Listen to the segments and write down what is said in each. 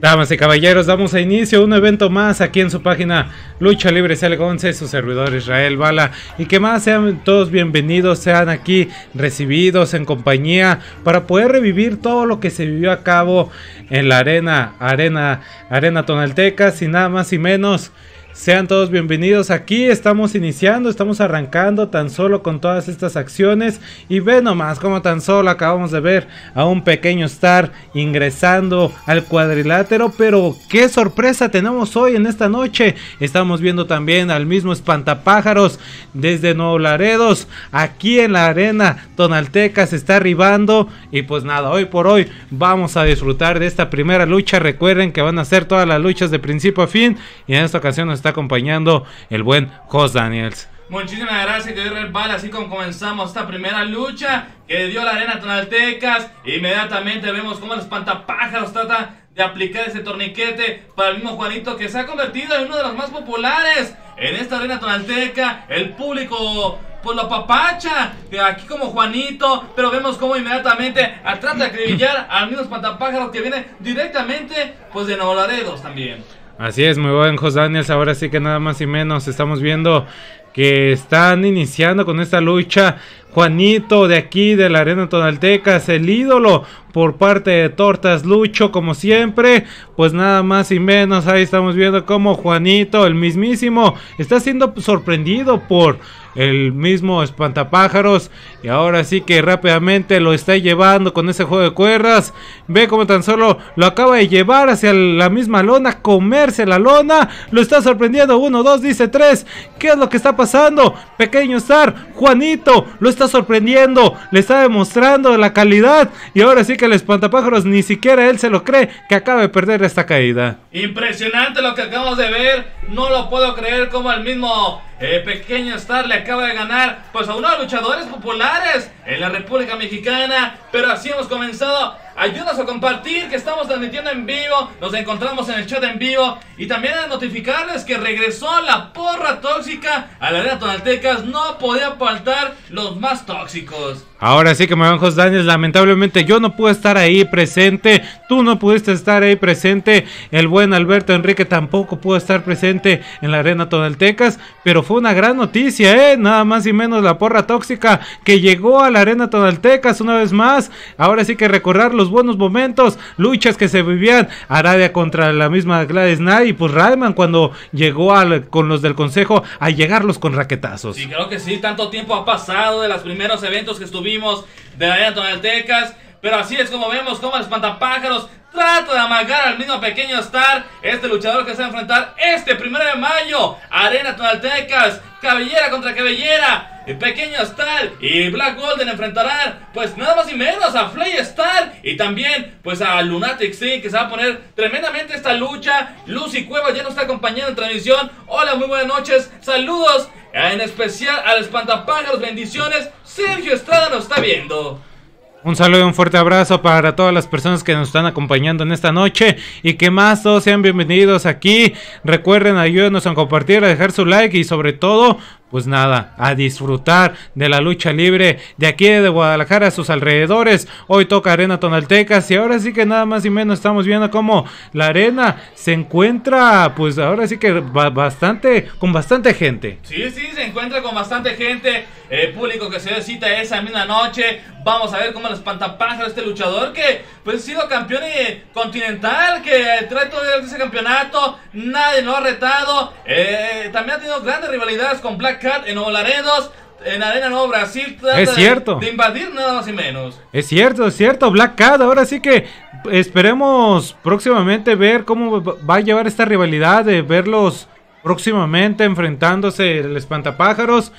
Damas y caballeros, damos a inicio un evento más aquí en su página Lucha Libre CL11, su servidor Israel Bala. Y que más sean todos bienvenidos, sean aquí recibidos en compañía para poder revivir todo lo que se vivió a cabo en la arena, arena, arena Tonaltecas y nada más y menos sean todos bienvenidos. Aquí, estamos iniciando, estamos arrancando tan solo con todas estas acciones. Y ve nomás como tan solo acabamos de ver a un pequeño Star ingresando al cuadrilátero, pero qué sorpresa tenemos hoy en esta noche, estamos viendo también al mismo espantapájaros desde Nuevo Laredos, aquí en la arena Tonalteca se está arribando. Y pues nada, hoy por hoy vamos a disfrutar de esta primera lucha, recuerden que van a ser todas las luchas de principio a fin. Y en esta ocasión nos está acompañando el buen Jos Daniels. Muchísimas gracias, que Red Ball. Así como comenzamos esta primera lucha que dio la arena Tonaltecas. Inmediatamente vemos cómo el espantapájaros trata de aplicar ese torniquete para el mismo Juanito que se ha convertido en uno de los más populares en esta arena Tonalteca. El público pues lo papacha, aquí como Juanito, pero vemos cómo inmediatamente trata de acribillar al mismo espantapájaros que viene directamente pues de Nuevo Laredos también. Así es, muy buen Jos Daniels. Ahora sí que nada más y menos estamos viendo que están iniciando con esta lucha. Juanito de aquí de la Arena Tonaltecas, el ídolo por parte de Tortas Lucho, como siempre. Pues nada más y menos, ahí estamos viendo cómo Juanito, el mismísimo, está siendo sorprendido por el mismo espantapájaros. Y ahora sí que rápidamente lo está llevando con ese juego de cuerdas. Ve como tan solo lo acaba de llevar hacia la misma lona comerse la lona. Lo está sorprendiendo uno dos dice tres. Qué es lo que está pasando pequeño Star Juanito lo está sorprendiendo le está demostrando la calidad y ahora sí que el espantapájaros ni siquiera él se lo cree que acaba de perder esta caída impresionante lo que acabamos de ver no lo puedo creer como el mismo eh, pequeño Star le acaba de ganar pues a uno de los luchadores populares en la República Mexicana. Pero así hemos comenzado. Ayúdanos a compartir que estamos transmitiendo en vivo. Nos encontramos en el chat en vivo. Y también a notificarles que regresó la porra tóxica a la arena Tonaltecas. No podía faltar los más tóxicos. Ahora sí que me van Daniels, lamentablemente yo no pude estar ahí presente, tú no pudiste estar ahí presente, el buen Alberto Enrique tampoco pudo estar presente en la arena Tonaltecas, pero fue una gran noticia, ¿eh? Nada más y menos la porra tóxica que llegó a la arena Tonaltecas una vez más, ahora sí que recordar los buenos momentos, luchas que se vivían, Aradia contra la misma Gladys Knight y pues Rayman cuando llegó al, con los del consejo a llegarlos con raquetazos. Sí, creo que sí, tanto tiempo ha pasado de los primeros eventos que estuvimos de la arena Tonaltecas. Pero así es como vemos como el espantapájaros trata de amagar al mismo pequeño Star, este luchador que se va a enfrentar este primero de mayo. Arena Tonaltecas, cabellera contra cabellera. El pequeño Star y Black Golden enfrentarán, pues nada más y menos a Flay Star y también, pues a Lunatic Sting que se va a poner tremendamente esta lucha. Lucy Cuevas ya nos está acompañando en transmisión. Hola, muy buenas noches, saludos en especial al espantapájaros, bendiciones. Sergio Estrada nos está viendo. Un saludo y un fuerte abrazo para todas las personas que nos están acompañando en esta noche y que más todos sean bienvenidos aquí. Recuerden ayúdenos a compartir, a dejar su like y sobre todo pues nada, a disfrutar de la lucha libre de aquí de Guadalajara a sus alrededores. Hoy toca Arena Tonaltecas y ahora sí que nada más y menos estamos viendo cómo la arena se encuentra, pues ahora sí que bastante, con bastante gente. Sí, sí, se encuentra con bastante gente, el público que se cita esa misma noche. Vamos a ver cómo los espantapájaros este luchador que pues ha sido campeón continental, que trae todo ese campeonato, nadie lo ha retado. Eh, también ha tenido grandes rivalidades con Black en Nuevo Laredos, en Arena Nuevo Brasil. es cierto. De, invadir nada más y menos. Es cierto, es cierto. Black Cat, ahora sí que esperemos próximamente ver cómo va a llevar esta rivalidad, de verlos próximamente enfrentándose el espantapájaros.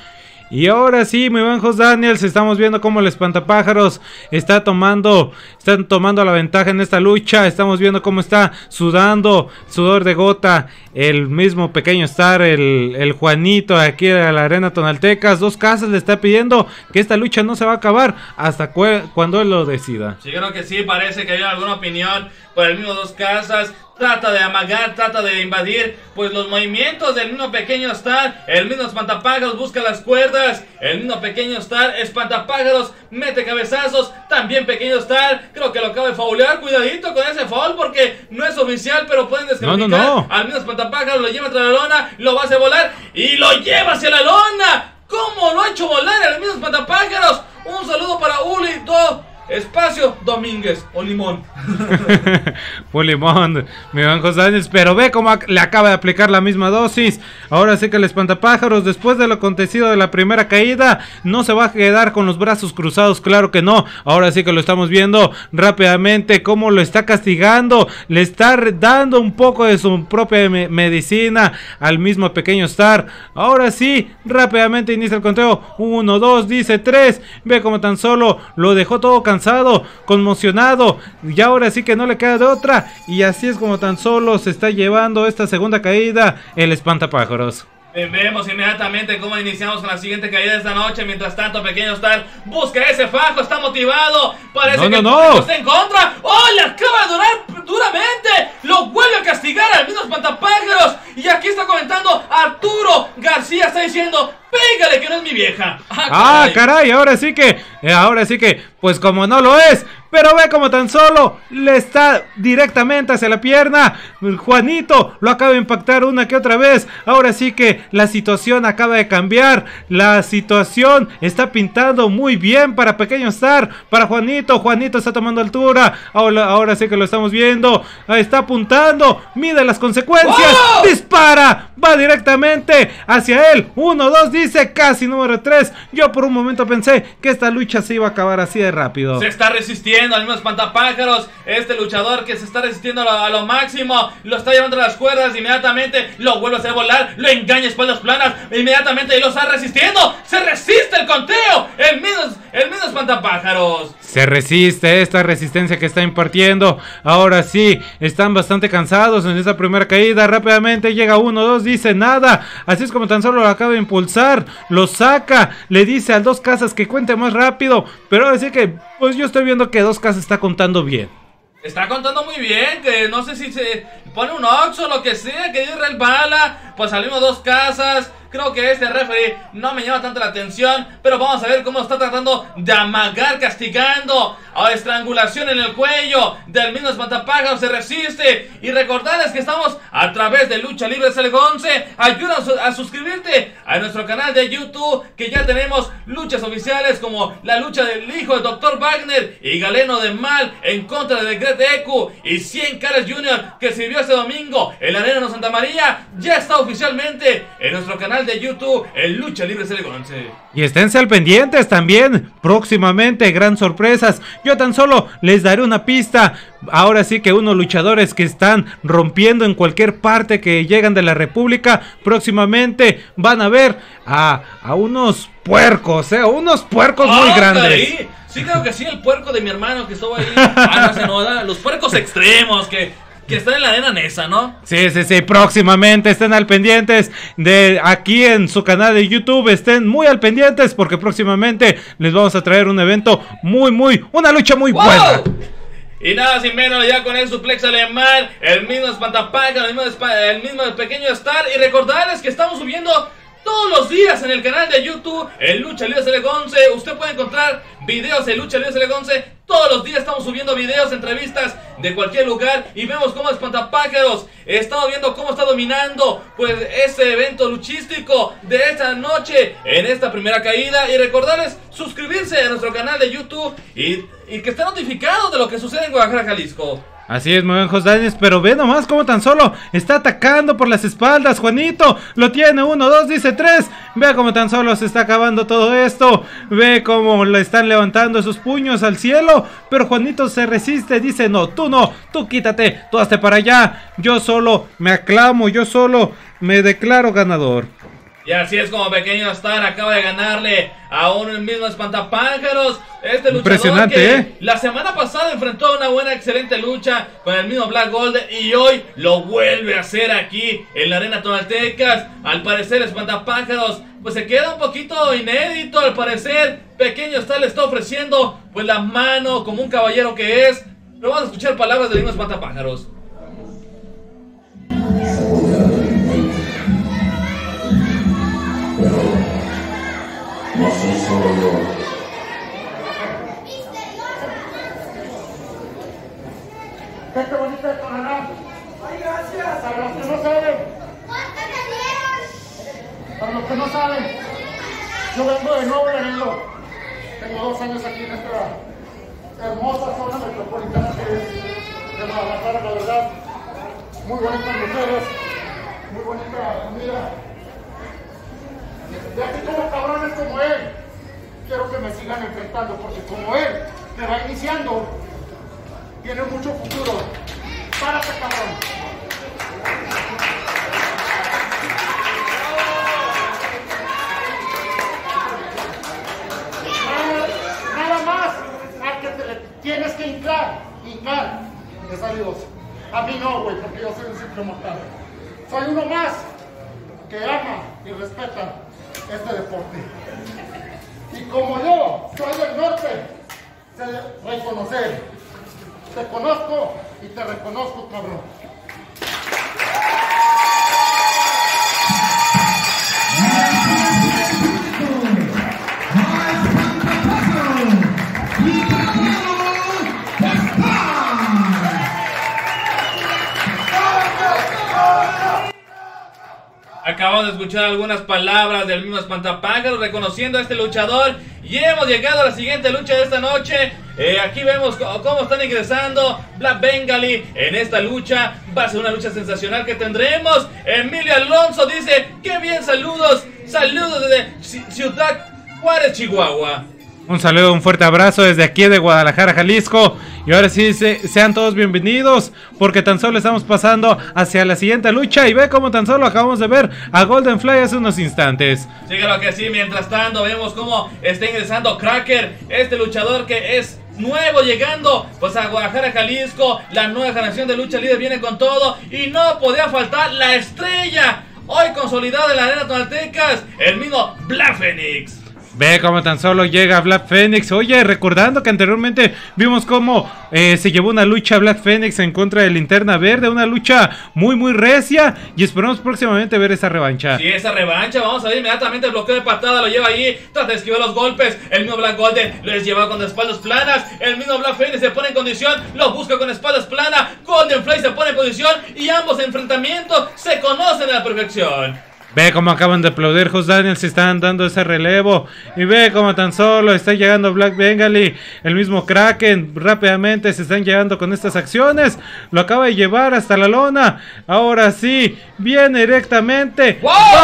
Y ahora sí, muy buen Daniels, estamos viendo cómo el espantapájaros está tomando, están tomando la ventaja en esta lucha. Estamos viendo cómo está sudando, sudor de gota, el mismo pequeño Star, el, el Juanito aquí de la Arena Tonaltecas. Dos casas le está pidiendo que esta lucha no se va a acabar hasta cuando él lo decida. Sí, creo que sí, parece que hay alguna opinión por el mismo Dos Casas trata de amagar, trata de invadir, pues los movimientos del mismo pequeño Star, el mismo espantapájaros busca las cuerdas, el mismo pequeño Star, espantapájaros, mete cabezazos, también pequeño Star, creo que lo acaba de faulear, cuidadito con ese foul porque no es oficial, pero pueden descalificar No, no, no. al mismo espantapájaros, lo lleva tras la lona, lo va a hacer volar y lo lleva hacia la lona. ¿Cómo lo ha hecho volar el mismo espantapájaros? Un saludo para Uli, Do, Espacio Domínguez o Limón. Pulimón, mi buen José Daniels, pero ve cómo le acaba de aplicar la misma dosis. Ahora sí que el espantapájaros, después de lo acontecido de la primera caída, no se va a quedar con los brazos cruzados, claro que no. Ahora sí que lo estamos viendo rápidamente cómo lo está castigando, le está dando un poco de su propia me- medicina al mismo pequeño Star. Ahora sí, rápidamente inicia el conteo. 1, 2, dice 3. Ve como tan solo lo dejó todo cansado, conmocionado. Y ahora sí que no le queda de otra. Y así es como tan solo se está llevando esta segunda caída el espantapájaros. Eh, Vemos inmediatamente cómo iniciamos con la siguiente caída de esta noche. Mientras tanto, Pequeño Star busca ese fajo, está motivado. Parece No, que no, no. está en contra. ¡Oh, le acaba de durar duramente! Lo vuelve a castigar al mismo espantapájaros. Y aquí está comentando Arturo García, está diciendo: ¡Pégale que no es mi vieja! Ah, caray, ahora sí que, eh, ahora sí que, pues como no lo es, pero ve como tan solo le está directamente hacia la pierna. Juanito lo acaba de impactar una que otra vez. Ahora sí que la situación acaba de cambiar. La situación está pintando muy bien para Pequeño Star, para Juanito. Juanito está tomando altura. Ahora, ahora sí que lo estamos viendo. Está apuntando. Mide las consecuencias. ¡Oh! Dispara. Va directamente hacia él. Uno, dos, dice casi número 3. Yo por un momento pensé que esta lucha se iba a acabar así de rápido. Se está resistiendo al mismo espantapájaros. Este luchador que se está resistiendo a lo, máximo. Lo está llevando a las cuerdas. Inmediatamente lo vuelve a hacer volar. Lo engaña espaldas planas. Inmediatamente y lo está resistiendo. Se resiste el conteo. El mismo, el mismo espantapájaros. Se resiste esta resistencia que está impartiendo. Ahora sí, están bastante cansados en esta primera caída. Rápidamente llega uno, dos, dice nada. Así es como tan solo lo acaba de impulsar. Lo saca. Le dice al dos casas que cuente más rápido. Pero ahora sí que, pues yo estoy viendo que dos casas está contando bien. Está contando muy bien, que no sé si se pone un oxo o lo que sea, que Real Bala, pues salimos dos casas. Creo que este referee no me llama tanto la atención, pero vamos a ver cómo está tratando de amagar, castigando, a estrangulación en el cuello del mismo espantapájaros, se resiste. Y recordarles que estamos a través de Lucha Libre CL11. Ayúdanos a suscribirte a nuestro canal de YouTube, que ya tenemos luchas oficiales como la lucha del hijo del Dr. Wagner y Galeno de Mal en contra de Gret Eku y 100 Caras Jr. que sirvió este domingo en la Arena de Santa María. Ya está oficialmente en nuestro canal de YouTube, el Lucha Libre CL11. Y esténse al pendientes también. Próximamente, gran sorpresas. Yo tan solo les daré una pista. Ahora sí que unos luchadores que están rompiendo en cualquier parte que llegan de la República. Próximamente van a ver a, a unos puercos, ¿eh? Unos puercos muy ¡Ah, grandes. Sí, creo que sí, el puerco de mi hermano que estuvo ahí. Ah, no se nota. Los puercos extremos que, que están en la arena Nesa, ¿no? Sí, sí, sí, próximamente estén al pendientes de aquí en su canal de YouTube, estén muy al pendientes porque próximamente les vamos a traer un evento muy, muy, una lucha muy buena. Y nada sin menos ya con el suplex alemán, el mismo espantapájaro, el mismo, el mismo pequeño Star. Y recordarles que estamos subiendo todos los días en el canal de YouTube, el Lucha Libre CL11. Usted puede encontrar videos de Lucha Libre CL11. Todos los días estamos subiendo videos, entrevistas de cualquier lugar y vemos cómo Espantapájaros estamos viendo cómo está dominando pues este evento luchístico de esta noche en esta primera caída y recordarles suscribirse a nuestro canal de YouTube y, y que esté notificado de lo que sucede en Guadalajara, Jalisco. Así es, muy bien, José Daniels, pero ve nomás cómo tan solo está atacando por las espaldas, Juanito. Lo tiene, uno, dos, dice tres. Ve cómo tan solo se está acabando todo esto. Ve cómo le están levantando sus puños al cielo. Pero Juanito se resiste, dice, no, tú no, tú quítate, tú hazte para allá. Yo solo me aclamo, yo solo me declaro ganador. Y así es como Pequeño Star acaba de ganarle a un mismo espantapájaros. Este luchador Impresionante, que ¿eh? la semana pasada enfrentó una buena, excelente lucha con el mismo Black Golden y hoy lo vuelve a hacer aquí en la Arena Tonaltecas. Al parecer, espantapájaros pues se queda un poquito inédito. Al parecer, Pequeño Star le está ofreciendo pues la mano como un caballero que es. Pero vamos a escuchar palabras del mismo espantapájaros. No soy solo yo. Gente bonita de Tonalá. Ay, gracias. Para los que no saben, para los que no saben, yo vengo de Nuevo Laredo. Tengo dos años aquí en esta hermosa zona metropolitana que es de Guadalajara, la verdad. Muy bonitas mujeres, muy bonita comida. Y así como cabrones como él, quiero que me sigan enfrentando, porque como él, que va iniciando, tiene mucho futuro. Párate, cabrón. Que tienes que hincar, hincar, es a Dios. A mí no, güey, porque yo soy un simple mortal. Soy uno más que ama y respeta este deporte. Y como yo soy del norte, sé reconocer. Te conozco y te reconozco, cabrón. Acabamos de escuchar algunas palabras del mismo Espantapájaros reconociendo a este luchador y hemos llegado a la siguiente lucha de esta noche. Eh, aquí vemos cómo están ingresando Black Bengali en esta lucha. Va a ser una lucha sensacional que tendremos. Emilio Alonso dice, qué bien, saludos, saludos desde Ci- Ciudad Juárez, Chihuahua. Un saludo, un fuerte abrazo desde aquí de Guadalajara, Jalisco. Y ahora sí, se- sean todos bienvenidos, porque tan solo estamos pasando hacia la siguiente lucha. Y ve cómo tan solo acabamos de ver a Golden Fly hace unos instantes. Sí, claro que sí. Mientras tanto, vemos cómo está ingresando Cracker, este luchador que es nuevo llegando pues a Guadalajara, Jalisco. La nueva generación de lucha líder viene con todo y no podía faltar la estrella. Hoy consolidada en la arena Tonaltecas, el mismo Black Phoenix. Ve cómo tan solo llega Black Phoenix. Oye, recordando que anteriormente vimos cómo eh, se llevó una lucha Black Phoenix en contra de Linterna Verde. Una lucha muy, muy recia. Y esperamos próximamente ver esa revancha. Si esa revancha, vamos a ver inmediatamente el bloqueo de patada, lo lleva allí, trata de esquivar los golpes, el mismo Black Golden lo es llevado con espaldas planas, el mismo Black Phoenix se pone en condición, lo busca con espaldas planas, Golden Fly se pone en posición y ambos enfrentamientos se conocen a la perfección. Ve cómo acaban de aplaudir Jos Daniels y están dando ese relevo. Y ve cómo tan solo está llegando Black Bengali. El mismo Kraken rápidamente se están llegando con estas acciones. Lo acaba de llevar hasta la lona. Ahora sí, viene directamente.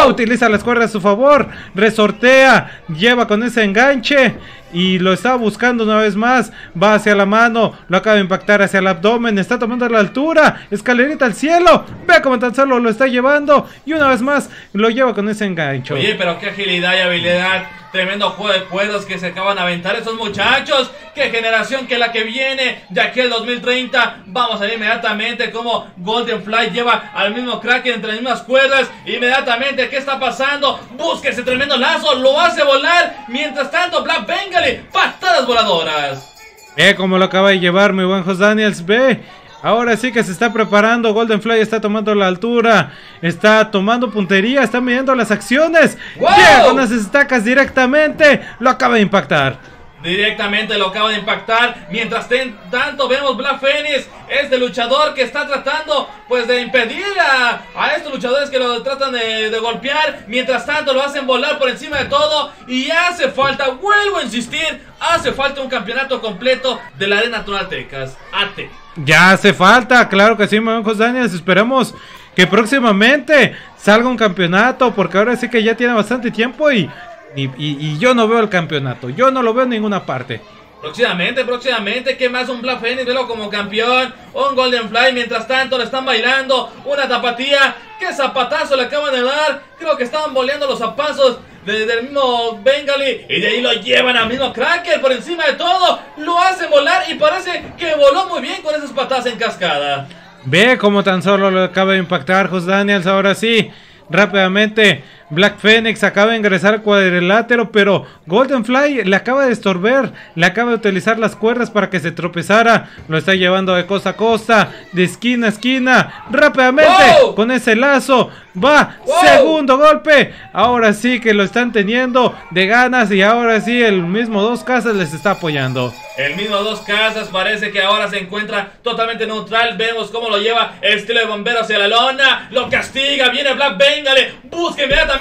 Utiliza las cuerdas a su favor. Resortea. Lleva con ese enganche. Y lo está buscando una vez más. Va hacia la mano. Lo acaba de impactar hacia el abdomen. Está tomando la altura. Escalerita al cielo. Ve cómo tan solo lo está llevando. Y una vez más lo lleva con ese engancho. Oye, pero qué agilidad y habilidad. Tremendo juego de cuerdas que se acaban de aventar estos muchachos. Qué generación que la que viene de aquí al 2030. Vamos a ver inmediatamente cómo Golden Fly lleva al mismo Kraken entre las mismas cuerdas. Inmediatamente, ¿qué está pasando? Busca ese tremendo lazo, lo hace volar. Mientras tanto, Black Bengali, patadas voladoras. Ve cómo lo acaba de llevar mi buen Jos Daniels. Ve. Ahora sí que se está preparando. Golden Fly está tomando la altura. Está tomando puntería. Está midiendo las acciones. ¡Wow! Llega con las estacas directamente. Lo acaba de impactar. Directamente lo acaba de impactar. Mientras tanto vemos Black Phoenix, este luchador que está tratando pues de impedir a, estos luchadores que lo tratan de, golpear. Mientras tanto lo hacen volar por encima de todo. Y hace falta, vuelvo a insistir, hace falta un campeonato completo de la Arena Tonaltecas. AT. Ya hace falta, claro que sí, Jos Daniels. Esperemos que próximamente salga un campeonato. Porque ahora sí que ya tiene bastante tiempo y, y, y- y yo no veo el campeonato. Yo no lo veo en ninguna parte. Próximamente, próximamente, ¿qué más? Un Black Phoenix, velo como campeón, un Golden Fly, mientras tanto le están bailando, una tapatía, ¿qué zapatazo le acaban de dar? Creo que estaban boleando los zapatos de- del mismo Bengali y de ahí lo llevan al mismo Cracker por encima de todo, lo hacen volar y parece que voló muy bien con esas patadas en cascada. Ve cómo tan solo lo acaba de impactar Jos Daniels. Ahora sí, rápidamente Black Phoenix acaba de ingresar al cuadrilátero, pero Golden Fly le acaba de estorber, le acaba de utilizar las cuerdas para que se tropezara. Lo está llevando de costa a costa, de esquina a esquina, rápidamente con ese lazo. Va, segundo golpe. Ahora sí que lo están teniendo de ganas y ahora sí el mismo Dos Casas les está apoyando. El mismo Dos Casas parece que ahora se encuentra totalmente neutral. Vemos cómo lo lleva el estilo de bombero hacia la lona. Lo castiga. Viene Black Bengale. Busca inmediatamente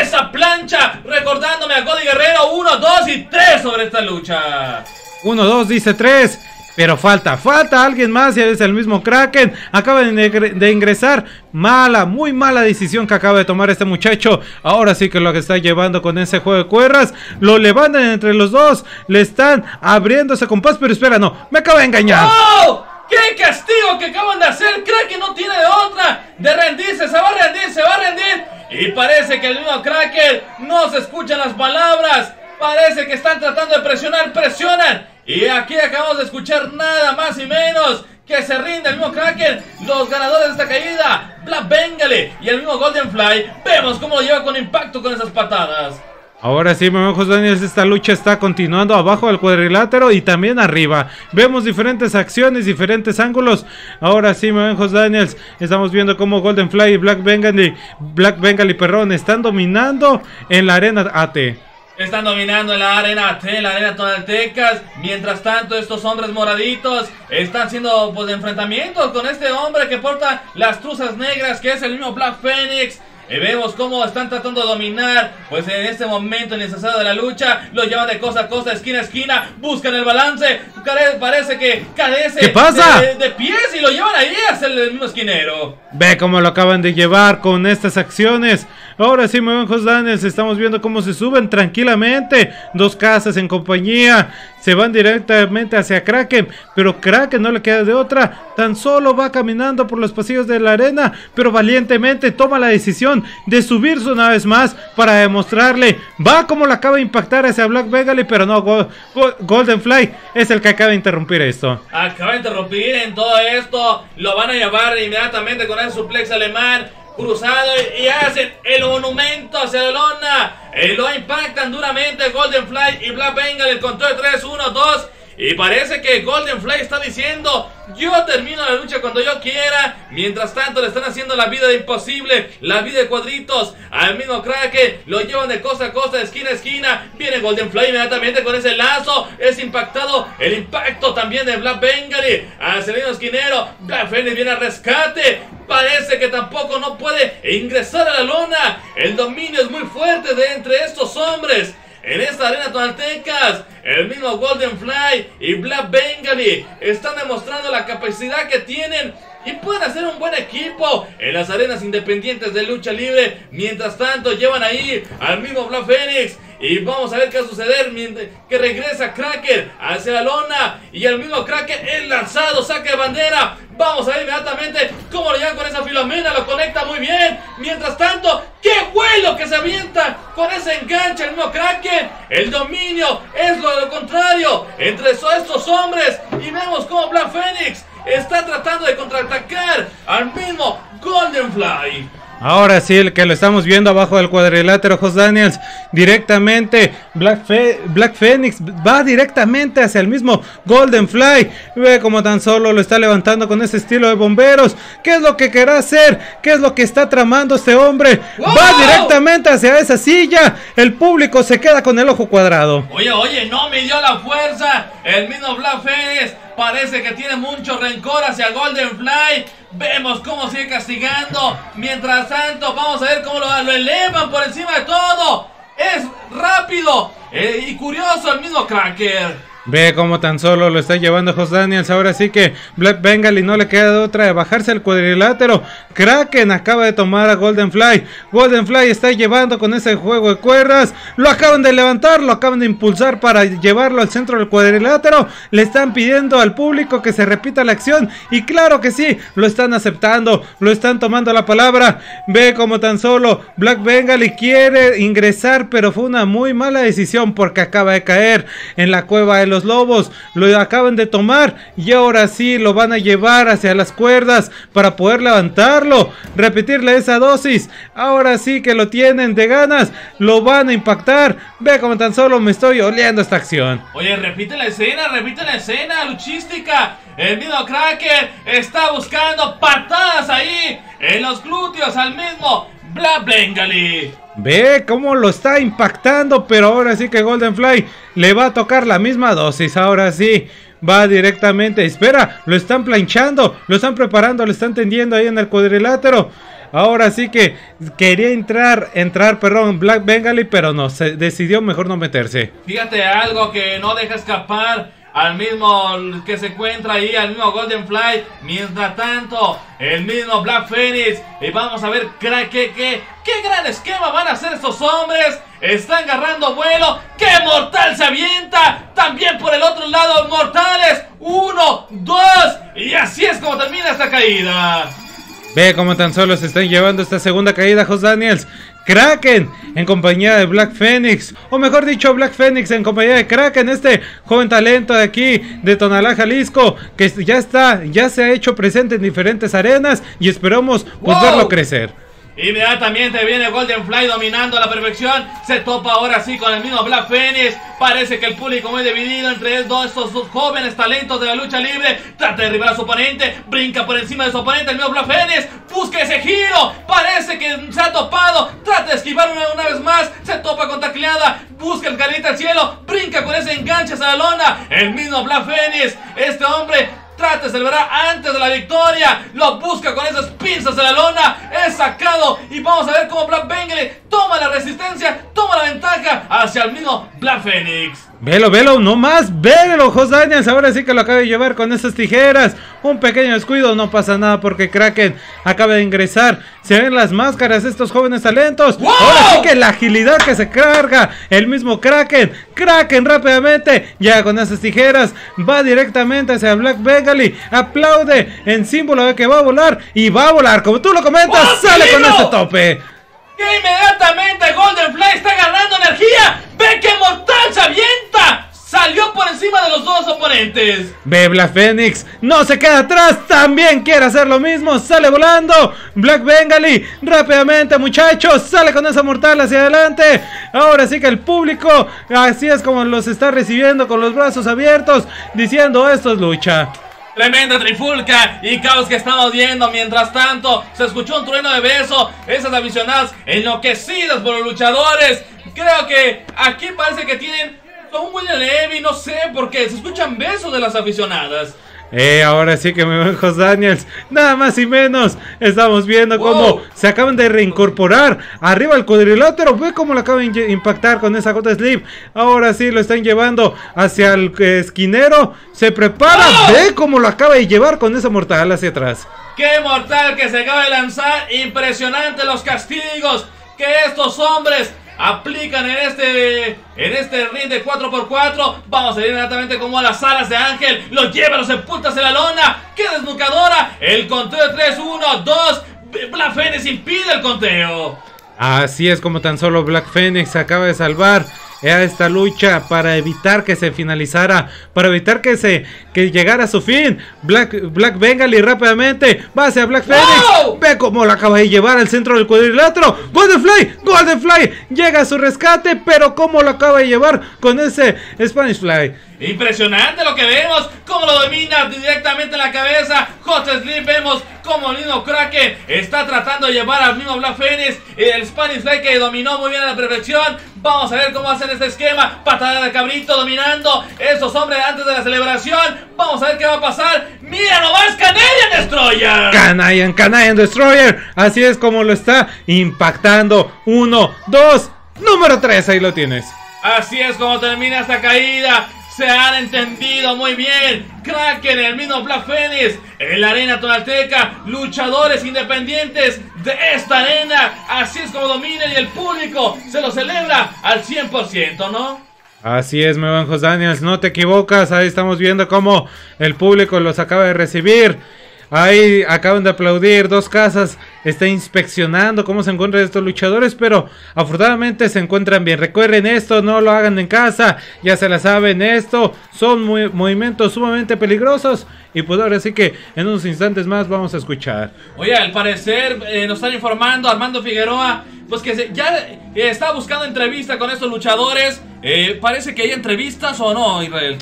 esa plancha. Recordándome a Cody Guerrero. Uno, dos y tres sobre esta lucha. 1, 2, dice 3. Pero falta, falta alguien más y es el mismo Kraken. Acaba de ingre- de ingresar. Mala, muy mala decisión que acaba de tomar este muchacho. Ahora sí que lo que está llevando con ese juego de cuerdas. Lo levantan entre los dos. Le están abriendo ese compás. Pero espera, no. Me acaba de engañar. ¡Oh! ¡Qué castigo que acaban de hacer! Kraken no tiene de otra de rendirse, se va a rendir, se va a rendir. Y parece que el mismo Kraken no se escuchan las palabras. Parece que están tratando de presionar, presionan. Y aquí acabamos de escuchar nada más y menos que se rinde el mismo Kraken. Los ganadores de esta caída, Black Bengale y el mismo Golden Fly. Vemos cómo lo lleva con impacto con esas patadas. Ahora sí, Memejos Daniels, esta lucha está continuando abajo del cuadrilátero y también arriba. Vemos diferentes acciones, diferentes ángulos. Ahora sí, Memejos Daniels, estamos viendo cómo Golden Fly y Black Bengali, Black Bengali, perdón, están dominando en la arena AT. Están dominando en la arena T, la arena Tonaltecas. Mientras tanto, estos hombres moraditos están haciendo pues, enfrentamientos con este hombre que porta las truzas negras, que es el mismo Black Phoenix. Y vemos cómo están tratando de dominar, pues en este momento necesario de la lucha, lo llevan de cosa a cosa, esquina a esquina, buscan el balance, parece que carece ¿Qué pasa? De, de pies y lo llevan ahí hacia el mismo esquinero. Ve cómo lo acaban de llevar con estas acciones. Ahora sí, Memejos Daniels, estamos viendo cómo se suben tranquilamente. Dos casas en compañía. Se van directamente hacia Kraken. Pero Kraken no le queda de otra. Tan solo va caminando por los pasillos de la arena. Pero valientemente toma la decisión de subirse una vez más para demostrarle. Va como lo acaba de impactar hacia Black Bengali. Pero no, Go- Golden Fly es el que acaba de interrumpir esto. Acaba de interrumpir en todo esto. Lo van a llevar inmediatamente con el suplex alemán. Cruzado y hacen el monumento hacia la lona. Y lo impactan duramente Golden Fly y Black Bengal. El control de 3, 1, 2. Y parece que Golden Fly está diciendo: Yo termino la lucha cuando yo quiera. Mientras tanto, le están haciendo la vida de imposible, la vida de cuadritos. Al mismo Kraken lo llevan de costa a costa, de esquina a esquina. Viene Golden Fly inmediatamente con ese lazo. Es impactado el impacto también de Black Bengali. Mismo esquinero. Black Phoenix viene al rescate. Parece que tampoco no puede ingresar a la lona. El dominio es muy fuerte de entre estos hombres. En esta arena tonaltecas, el mismo Golden Fly y Black Bengali están demostrando la capacidad que tienen y pueden hacer un buen equipo en las arenas independientes de lucha libre. Mientras tanto, llevan ahí al mismo Black Phoenix. Y vamos a ver qué va a suceder mientras que regresa Cracker hacia la lona. Y el mismo Cracker es lanzado, saque de bandera. Vamos a ver inmediatamente cómo lo llevan con esa filomena, lo conecta muy bien. Mientras tanto, ¡qué vuelo que se avienta con ese enganche el mismo Kraken! El dominio es lo de lo contrario entre estos hombres. Y vemos cómo Black Phoenix está tratando de contraatacar al mismo Golden Fly. Ahora sí, el que lo estamos viendo abajo del cuadrilátero, Jos Daniels, directamente, Black, Fe- Black Phoenix va directamente hacia el mismo Golden Fly. Ve como tan solo lo está levantando con ese estilo de bomberos. ¿Qué es lo que querrá hacer? ¿Qué es lo que está tramando este hombre? ¡Wow! Va directamente hacia esa silla. El público se queda con el ojo cuadrado. Oye, oye, no midió la fuerza. El mismo Black Phoenix parece que tiene mucho rencor hacia Golden Fly. Vemos cómo sigue castigando. Mientras tanto, vamos a ver cómo lo, lo elevan por encima de todo. Es rápido eh, y curioso el mismo Cracker. Ve cómo tan solo lo está llevando Jos Daniels. Ahora sí que Black Bengali no le queda otra de bajarse al cuadrilátero. Kraken acaba de tomar a Golden Fly. Golden Fly está llevando con ese juego de cuerdas. Lo acaban de levantar, lo acaban de impulsar para llevarlo al centro del cuadrilátero. Le están pidiendo al público que se repita la acción. Y claro que sí, lo están aceptando. Lo están tomando la palabra. Ve como tan solo Black Bengali quiere ingresar, pero fue una muy mala decisión porque acaba de caer en la cueva de los los lobos lo acaban de tomar y ahora sí lo van a llevar hacia las cuerdas para poder levantarlo, repetirle esa dosis. Ahora sí que lo tienen de ganas, lo van a impactar. Ve como tan solo me estoy oliendo esta acción. Oye, repite la escena, repite la escena luchística. El mismo Cracker está buscando patadas ahí en los glúteos al mismo Bla Bengali. Ve cómo lo está impactando, pero ahora sí que Golden Fly le va a tocar la misma dosis. Ahora sí, va directamente. Espera, lo están planchando, lo están preparando, lo están tendiendo ahí en el cuadrilátero. Ahora sí que quería entrar, entrar, perdón, Black Bengali, pero no, se decidió mejor no meterse. Fíjate algo que no deja escapar al mismo que se encuentra ahí, al mismo Golden Fly. Mientras tanto, el mismo Black Phoenix. Y vamos a ver qué, qué, qué, qué gran esquema van a hacer estos hombres. Están agarrando vuelo. ¡Qué mortal se avienta! También por el otro lado, mortales. Uno, dos. Y así es como termina esta caída. Ve cómo tan solo se están llevando esta segunda caída, Jos Daniels. Kraken en compañía de Black Phoenix, o mejor dicho, Black Phoenix en compañía de Kraken, este joven talento de aquí de Tonalá, Jalisco, que ya está, ya se ha hecho presente en diferentes arenas y esperamos pues, Wow. verlo crecer. Inmediatamente viene Golden Fly dominando a la perfección. Se topa ahora sí con el mismo Black Phoenix. Parece que el público muy dividido entre estos dos jóvenes talentos de la lucha libre. Trata de derribar a su oponente. Brinca por encima de su oponente. El mismo Black Phoenix. Busca ese giro. Parece que se ha topado. Trata de esquivar una, una vez más. Se topa con tacleada. Busca el carita al cielo. Brinca con ese enganche hacia la. El mismo Black Phoenix. Este hombre Trata de celebrar antes de la victoria. Lo busca con esas pinzas de la lona. Es sacado. Y vamos a ver cómo Black Bengali toma la resistencia. Toma la ventaja hacia el mismo Black Phoenix. Velo, velo, no más, velo, Jos Daniels, ahora sí que lo acaba de llevar con esas tijeras. Un pequeño descuido, no pasa nada porque Kraken acaba de ingresar. Se ven las máscaras estos jóvenes talentos. ¡Wow! Ahora sí que la agilidad que se carga el mismo Kraken. Kraken rápidamente, ya con esas tijeras, va directamente hacia Black Bengali. Aplaude en símbolo de que va a volar y va a volar. Como tú lo comentas, ¡Oh, sale con este tope. Que inmediatamente Golden Fly está ganando energía. Ve que Mortal se avienta. Salió por encima de los dos oponentes. Ve Black Phoenix, no se queda atrás, también quiere hacer lo mismo, sale volando. Black Bengali, rápidamente muchachos, sale con esa mortal hacia adelante. Ahora sí que el público, así es como los está recibiendo con los brazos abiertos, diciendo esto es lucha. Tremenda trifulca y caos que estamos viendo. Mientras tanto, se escuchó un trueno de beso. Esas aficionadas enloquecidas por los luchadores. Creo que aquí parece que tienen un William Levy, no sé, porque se escuchan besos de las aficionadas. Eh, ahora sí que me ven Jos Daniels, nada más y menos. Estamos viendo Wow. cómo se acaban de reincorporar arriba el cuadrilátero. Ve cómo lo acaban de impactar con esa gota slip. Ahora sí lo están llevando hacia el esquinero. Se prepara, ve cómo lo acaba de llevar con esa mortal hacia atrás. ¡Qué mortal que se acaba de lanzar! Impresionante los castigos que estos hombres aplican en este en este ring de 4x4. Vamos a ir inmediatamente como a las alas de Ángel. Lo lleva, lo sepulta hacia la lona. ¡Qué desnucadora! El conteo de 3, 1, 2. Black Phoenix impide el conteo. Así es como tan solo Black Phoenix acaba de salvar a esta lucha para evitar que se finalizara, para evitar que se que llegara a su fin. Black Black Bengali rápidamente va hacia Black Phoenix. ¡Wow! Ve cómo lo acaba de llevar al centro del cuadrilátero. Golden Fly, Golden Fly llega a su rescate, pero cómo lo acaba de llevar con ese Spanish Fly. Impresionante lo que vemos, cómo lo domina directamente en la cabeza. Hot Sleep, vemos cómo el mismo Kraken está tratando de llevar al mismo Black Phoenix. El Spanish Fly que dominó muy bien a la perfección. Vamos a ver cómo hacen este esquema. Patada de cabrito dominando estos hombres antes de la celebración. Vamos a ver qué va a pasar. Mira nomás, Canadian Destroyer. Canadian, Canadian Destroyer. Así es como lo está impactando. Uno, dos, número tres. Ahí lo tienes. Así es como termina esta caída. Se han entendido muy bien. Kraken, el mismo Black Phoenix, en la arena tonalteca, luchadores independientes de esta arena. Así es como dominan y el público se lo celebra al 100%, ¿no? Así es, me Jos Daniels, no te equivocas. Ahí estamos viendo cómo el público los acaba de recibir. Ahí acaban de aplaudir dos casas. Está inspeccionando cómo se encuentran estos luchadores. Pero afortunadamente se encuentran bien. Recuerden esto, no lo hagan en casa. Ya se la saben esto. Son movimientos sumamente peligrosos. Y pues ahora sí que en unos instantes más vamos a escuchar. Oye, al parecer eh, nos están informando Armando Figueroa. Pues que se- ya eh, está buscando entrevista con estos luchadores. Eh, parece que hay entrevistas o no, Israel.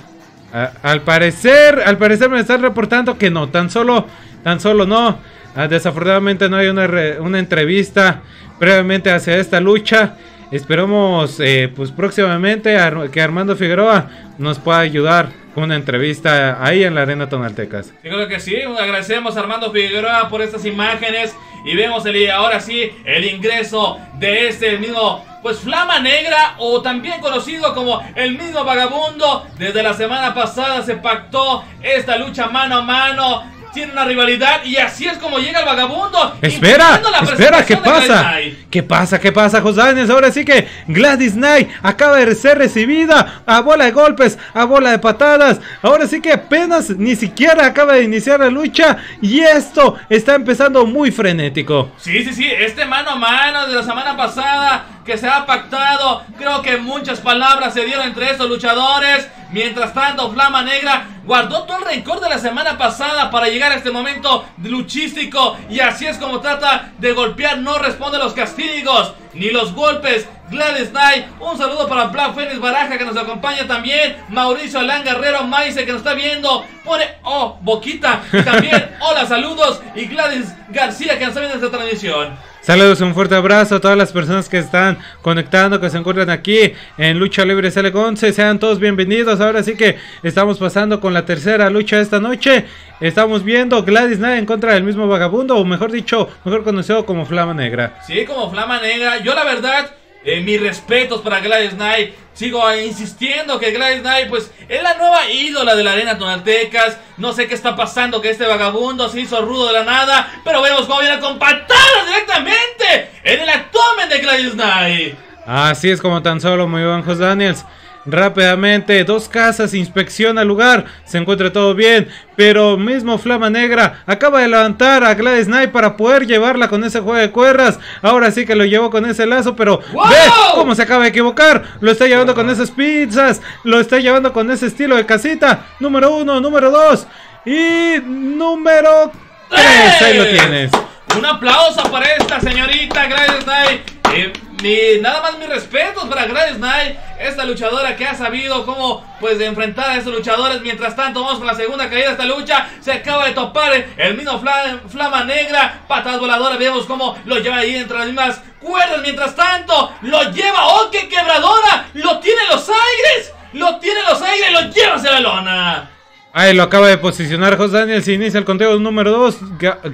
Al parecer, al parecer me están reportando que no, tan solo, tan solo no. Ah, desafortunadamente no hay una, una entrevista previamente hacia esta lucha. Esperamos, eh, pues próximamente que Armando Figueroa nos pueda ayudar con una entrevista ahí en la Arena Tonaltecas. Yo creo que sí, agradecemos a Armando Figueroa por estas imágenes y vemos el, ahora sí el ingreso de este mismo, pues Flama Negra o también conocido como el mismo vagabundo. Desde la semana pasada se pactó esta lucha mano a mano. Tiene una rivalidad y así es como llega el vagabundo. Espera, espera, ¿qué pasa? ¿Qué pasa? ¿Qué pasa, Josanes? Ahora sí que Gladys Knight acaba de ser recibida a bola de golpes, a bola de patadas. Ahora sí que apenas ni siquiera acaba de iniciar la lucha y esto está empezando muy frenético. Sí, sí, sí, este mano a mano de la semana pasada que se ha pactado, creo que muchas palabras se dieron entre estos luchadores. Mientras tanto, Flama Negra guardó todo el rencor de la semana pasada para llegar a este momento luchístico y así es como trata de golpear, no responde los castigos ni los golpes. Gladys Knight, un saludo para Black Phoenix Baraja que nos acompaña también. Mauricio Alán Guerrero Maize que nos está viendo. Pone, oh, boquita. Y también, hola, saludos. Y Gladys García que nos está viendo en esta transmisión. Saludos, un fuerte abrazo a todas las personas que están conectando, que se encuentran aquí en Lucha Libre CL11. Sean todos bienvenidos. Ahora sí que estamos pasando con la tercera lucha de esta noche. Estamos viendo Gladys Knight en contra del mismo vagabundo, o mejor dicho, mejor conocido como Flama Negra. Sí, como Flama Negra. Yo la verdad, eh, mis respetos para Gladys Knight. Sigo insistiendo que Gladys Knight pues es la nueva ídola de la arena Tonaltecas. No sé qué está pasando que este vagabundo se hizo rudo de la nada. Pero vemos cómo viene con patadas directamente en el abdomen de Gladys Knight. Así es como tan solo, muy bien, Jos Daniels. Rápidamente, dos casas, inspección al lugar, se encuentra todo bien, pero mismo Flama Negra acaba de levantar a Gladys Knight para poder llevarla con ese juego de cuerdas. Ahora sí que lo llevó con ese lazo, pero ¡Wow! ve cómo se acaba de equivocar. Lo está llevando con esas pizzas, lo está llevando con ese estilo de casita. Número uno, número dos y número tres. Ahí lo ¡Eh! tienes. Un aplauso para esta señorita Gladys Knight. Eh, mi- nada más mis respetos para Gladys Knight, esta luchadora que ha sabido cómo pues enfrentar a estos luchadores. Mientras tanto, vamos con la segunda caída de esta lucha. Se acaba de topar el mismo fla- Flama Negra, patas voladoras. Vemos cómo lo lleva ahí entre las mismas cuerdas. Mientras tanto, lo lleva. ¡Oh, qué quebradora! ¡Lo tiene en los aires! ¡Lo tiene en los aires! ¡Lo lleva hacia la lona! Ahí lo acaba de posicionar Jos Daniels. Inicia el conteo número 2.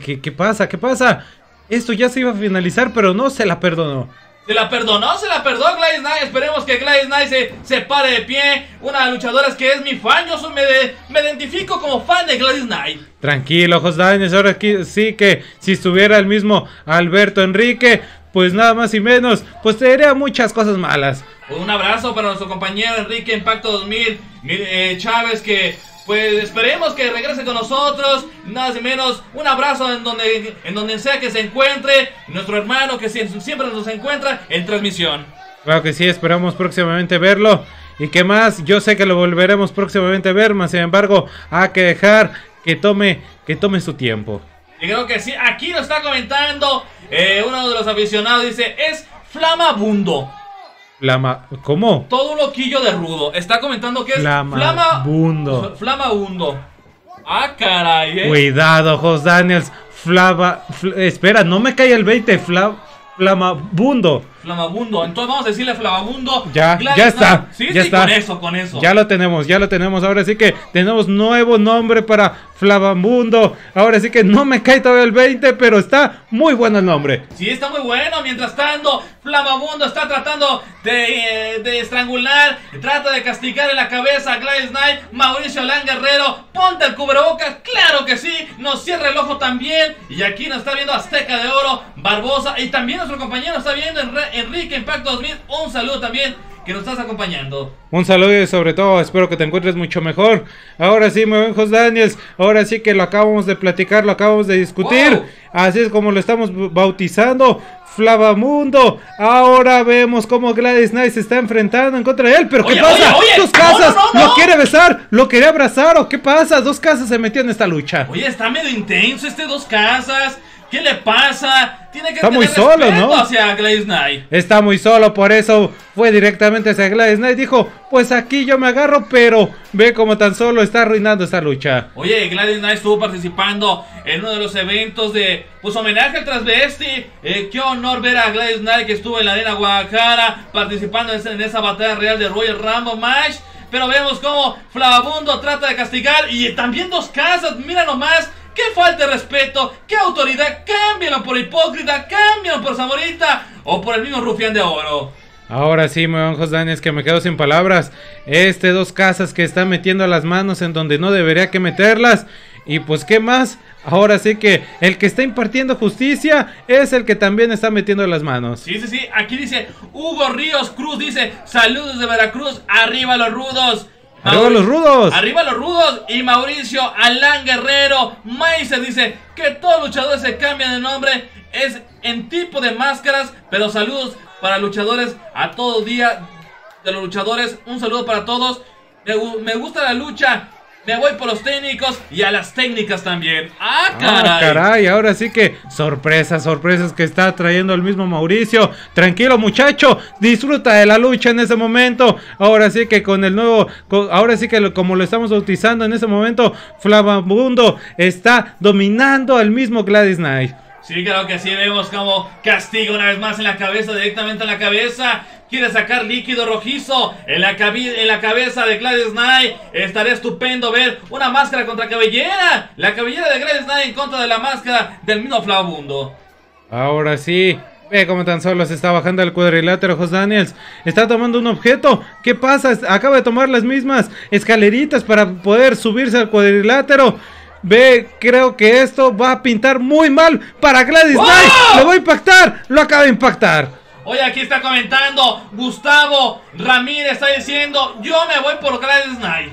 ¿Qué, ¿Qué pasa? ¿Qué pasa? Esto ya se iba a finalizar, pero no se la perdonó. Se la perdonó, se la perdonó Gladys Knight. Esperemos que Gladys Knight se, se pare de pie. Una de las luchadoras que es mi fan. Yo soy- me, de- me identifico como fan de Gladys Knight. Tranquilo, Jos Daniels. Ahora aquí sí que si estuviera el mismo Alberto Enrique, pues nada más y menos, pues te diría muchas cosas malas. Un abrazo para nuestro compañero Enrique Impacto 2000 mi- eh, Chávez que pues esperemos que regrese con nosotros. Nada más y menos un abrazo en donde, en donde sea que se encuentre. Nuestro hermano que sie- siempre nos encuentra en transmisión. Claro que sí, esperamos próximamente verlo. ¿Y qué más? Yo sé que lo volveremos próximamente a ver, más sin embargo, hay que dejar que tome, que tome su tiempo. Y creo que sí, aquí nos está comentando eh, uno de los aficionados, dice, es flamabundo. Flama, ¿Cómo? Todo un loquillo de rudo. Está comentando que es Flamabundo. Flama, flamabundo. Ah, caray, eh. Cuidado, Jos Daniels. Flava. fl- espera, no me cae el 20. Fla, flamabundo. Flamabundo. Entonces vamos a decirle flamabundo. Ya, Gladys ya está, Knight. Sí, ya sí, está. con eso, con eso. Ya lo tenemos, ya lo tenemos. Ahora sí que tenemos nuevo nombre para Flamabundo. Ahora sí que no me cae todavía el 20, pero está muy bueno el nombre. Sí, está muy bueno. Mientras tanto, Flamabundo está tratando de, eh, de estrangular, trata de castigar en la cabeza a Gladys Knight, Mauricio Alán Guerrero. Ponte el cubrebocas, claro que sí. Nos cierra el ojo también. Y aquí nos está viendo Azteca de Oro, Barbosa. Y también nuestro compañero está viendo Enrique Impacto 2000. Un saludo también. que nos estás acompañando. Un saludo y sobre todo espero que te encuentres mucho mejor. Ahora sí, muy bien, Jos Daniels. Ahora sí que lo acabamos de platicar, lo acabamos de discutir. Wow. Así es como lo estamos bautizando. Flavamundo. Ahora vemos cómo Gladys Knight se está enfrentando en contra de él. Pero ¿qué pasa? oye, oye. Dos casas. No, no, no, ¿Lo quiere besar? ¿Lo quiere abrazar? ¿O qué pasa? Dos casas se metió en esta lucha. Oye, está medio intenso este dos casas. ¿Qué le pasa? Tiene que Está tener muy solo, ¿no? hacia Gladys Knight. Está muy solo, por eso fue directamente hacia Gladys Knight. Dijo, pues aquí yo me agarro, pero ve cómo tan solo está arruinando esta lucha. Oye, Gladys Knight estuvo participando en uno de los eventos de pues homenaje al transvesti. Eh, qué honor ver a Gladys Knight que estuvo en la arena Guadalajara participando en esa, batalla real de Royal Rumble Match. Pero vemos cómo Flavabundo trata de castigar y también dos casas, mira nomás. ¡Qué falta de respeto! ¡Qué autoridad! ¡Cámbialo por hipócrita! ¡Cámbialo por Zamorita! O por el mismo rufián de oro. Ahora sí, me van Dani, es que me quedo sin palabras. Este dos casas que está metiendo las manos en donde no debería que meterlas. Y pues, ¿qué más? Ahora sí que el que está impartiendo justicia es el que también está metiendo las manos. Sí, sí, sí. Aquí dice Hugo Ríos Cruz. Dice: Saludos de Veracruz. Arriba los rudos. ¡Arriba los rudos! Arriba los rudos. Y Mauricio Alán Guerrero. Maiser dice que todos los luchadores se cambian de nombre. Es en tipo de máscaras. Pero saludos para luchadores a todo día. De los luchadores. Un saludo para todos. Me gusta la lucha. Me voy por los técnicos y a las técnicas también. ¡Ah, caray! Ah, caray, ahora sí que sorpresas, sorpresas que está trayendo el mismo Mauricio. Tranquilo, muchacho, disfruta de la lucha en ese momento. Ahora sí que con el nuevo, ahora sí que lo- como lo estamos bautizando en ese momento, Flavabundo está dominando al mismo Gladys Knight. Sí, creo que sí, vemos como castiga una vez más en la cabeza, directamente en la cabeza. Quiere sacar líquido rojizo en la, en la cabeza de Gladys Knight. Estaría estupendo ver una máscara contra cabellera. La cabellera de Gladys Knight en contra de la máscara del mismo Flavabundo. Ahora sí. Ve cómo tan solo se está bajando el cuadrilátero, Jos Daniels. Está tomando un objeto. ¿Qué pasa? Acaba de tomar las mismas escaleritas para poder subirse al cuadrilátero. Ve, creo que esto va a pintar muy mal para Gladys ¡Wow! Knight. Lo va a impactar. Lo acaba de impactar. Oye, aquí está comentando Gustavo Ramírez. Está diciendo: Yo me voy por Gladys Knight.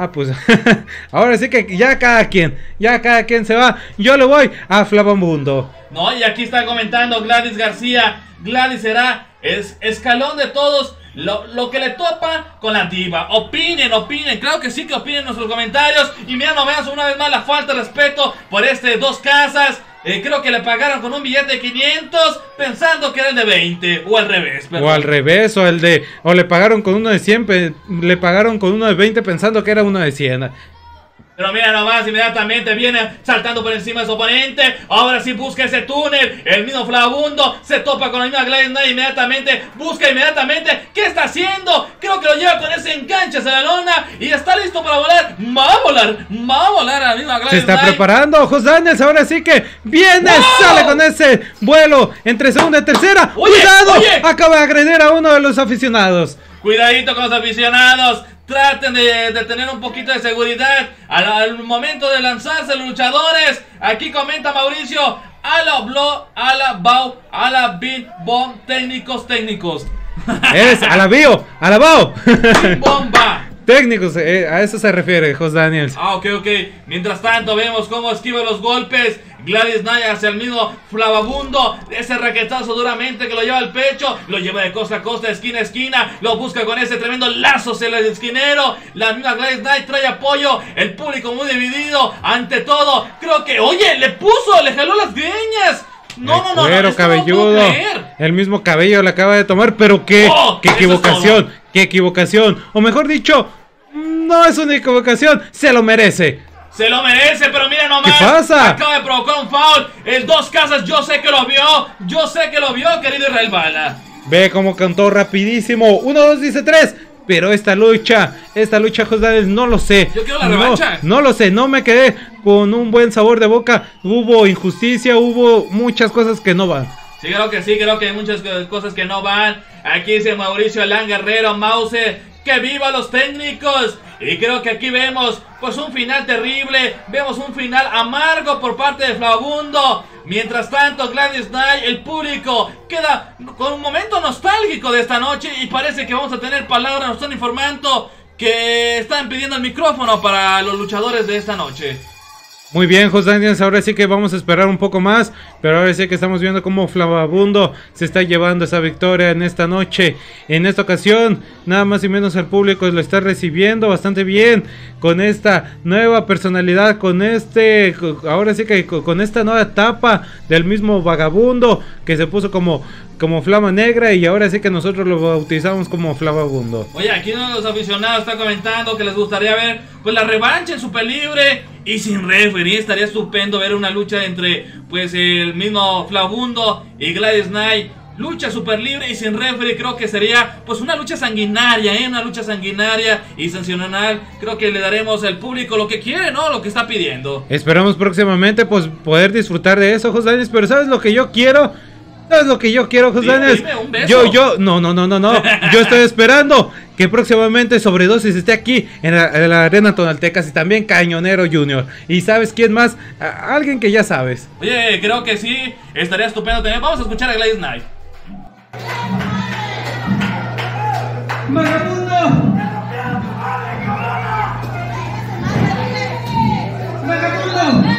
Ah, pues ahora sí que ya cada quien, ya cada quien se va. Yo le voy a Flavamundo. No, y aquí está comentando Gladys García. Gladys será es escalón de todos. Lo, lo que le topa con la diva. Opinen, opinen. Claro que sí que opinen en nuestros comentarios. Y mira, no veas una vez más la falta de respeto por este dos casas. Eh, creo que le pagaron con un billete de 500 pensando que era el de 20. O al revés, O al revés, o el de. O le pagaron con uno de 100, pe- le pagaron con uno de 20 pensando que era uno de 100. Pero mira nomás, inmediatamente viene saltando por encima de su oponente. Ahora sí busca ese túnel. El mismo Flabundo se topa con la misma Gladys Knight inmediatamente. Busca inmediatamente. ¿Qué está haciendo? Creo que lo lleva con ese enganche hacia la lona. Y está listo para volar. Va a volar. Va a volar a la misma Gladys Se está Knight. preparando, Jos Daniels. Ahora sí que viene, ¡Wow! sale con ese vuelo entre segunda y tercera. Oye, ¡Cuidado! oye. Acaba de agredir a uno de los aficionados. Cuidadito con los aficionados. Traten de, de tener un poquito de seguridad al, al momento de lanzarse luchadores. Aquí comenta Mauricio. A la blo, a la bau, a la bin, bom, técnicos, técnicos. Es alabío, alabao. Bomba. Técnicos, eh, a eso se refiere, Jos Daniels. Ah, ok, ok. Mientras tanto, vemos cómo esquiva los golpes. Gladys Knight hacia el mismo Flavabundo. Ese raquetazo duramente que lo lleva al pecho. Lo lleva de costa a costa, de esquina a esquina. Lo busca con ese tremendo lazo hacia el esquinero. La misma Gladys Knight trae apoyo. El público muy dividido. Ante todo, creo que, oye, le puso, le jaló las greñas. No, El no, no, no. cuero no cabelludo. el mismo cabello le acaba de tomar, pero qué, ¡Oh! qué equivocación, qué equivocación. O mejor dicho, no es una equivocación, se lo merece. Se lo merece, pero mira nomás. ¿Qué pasa? Acaba de provocar un foul. El dos casas, yo sé que lo vio. Yo sé que lo vio, querido Israel Bala. Ve cómo cantó rapidísimo. Uno, dos, dice tres. Pero esta lucha, esta lucha, Jos Daniels, no lo sé. Yo quiero la no, revancha. No lo sé, no me quedé con un buen sabor de boca. Hubo injusticia, hubo muchas cosas que no van. Sí, creo que sí, creo que hay muchas co- cosas que no van. Aquí dice Mauricio Alán Guerrero, Mause, que viva los técnicos. Y creo que aquí vemos pues un final terrible, vemos un final amargo por parte de Flabundo. Mientras tanto, Gladys Knight, el público, queda con un momento nostálgico de esta noche y parece que vamos a tener palabras, nos están informando que están pidiendo el micrófono para los luchadores de esta noche. Muy bien, José Daniels, ahora sí que vamos a esperar un poco más, pero ahora sí que estamos viendo cómo Flavabundo se está llevando esa victoria en esta noche. En esta ocasión, nada más y menos el público lo está recibiendo bastante bien con esta nueva personalidad, con este, ahora sí que con esta nueva etapa del mismo vagabundo que se puso como como Flama Negra y ahora sí que nosotros lo bautizamos como Flavabundo. Oye, aquí uno de los aficionados está comentando que les gustaría ver pues la revancha en Super Libre y sin referee. Estaría estupendo ver una lucha entre pues el mismo Flavabundo y Gladys Knight. Lucha super libre y sin referee creo que sería pues una lucha sanguinaria, ¿eh? Una lucha sanguinaria y sancional. Creo que le daremos al público lo que quiere, ¿no? Lo que está pidiendo. Esperamos próximamente pues poder disfrutar de eso, José Pero ¿sabes lo que yo quiero? Es lo que yo quiero, José Yo, yo, no, no, no, no, no. Yo estoy esperando que próximamente Sobredosis esté aquí en la, Arena Tonaltecas y también Cañonero Junior. ¿Y sabes quién más? alguien que ya sabes. Oye, creo que sí, estaría estupendo tener. Vamos a escuchar a Gladys Knight. ¡Vagabundo! ¡Vagabundo!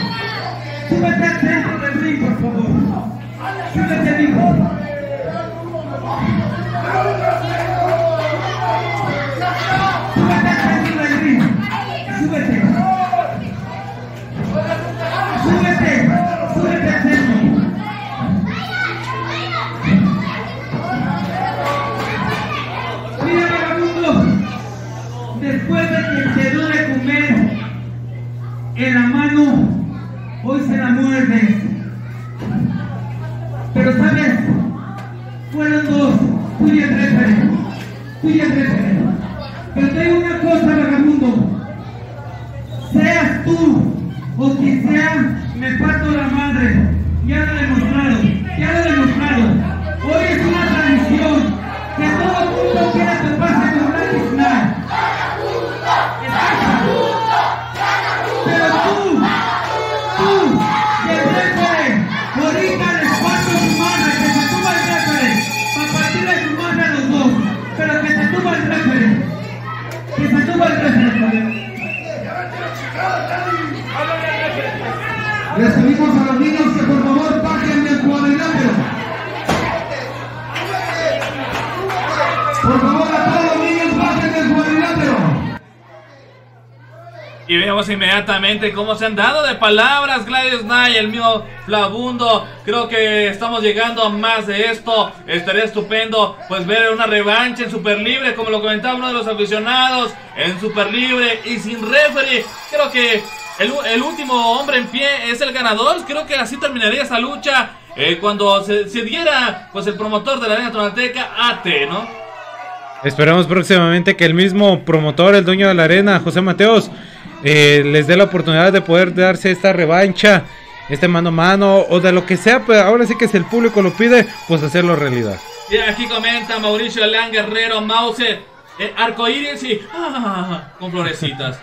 Inmediatamente cómo se han dado de palabras Gladys Knight, el mío Flabundo. Creo que estamos llegando a más de esto. Estaría estupendo pues ver una revancha en Super Libre, como lo comentaba uno de los aficionados, en Super Libre y sin referee. Creo que el, último hombre en pie es el ganador. Creo que así terminaría esa lucha eh, cuando se, diera pues el promotor de la Arena Tonalteca, AT, ¿no? Esperamos próximamente que el mismo promotor, el dueño de la arena, José Mateos, eh, les dé la oportunidad de poder darse esta revancha, este mano a mano o de lo que sea, pero ahora sí que si el público lo pide, pues hacerlo realidad. Y aquí comenta Mauricio Leán Guerrero Mauser, eh, arcoíris y ah, con florecitas.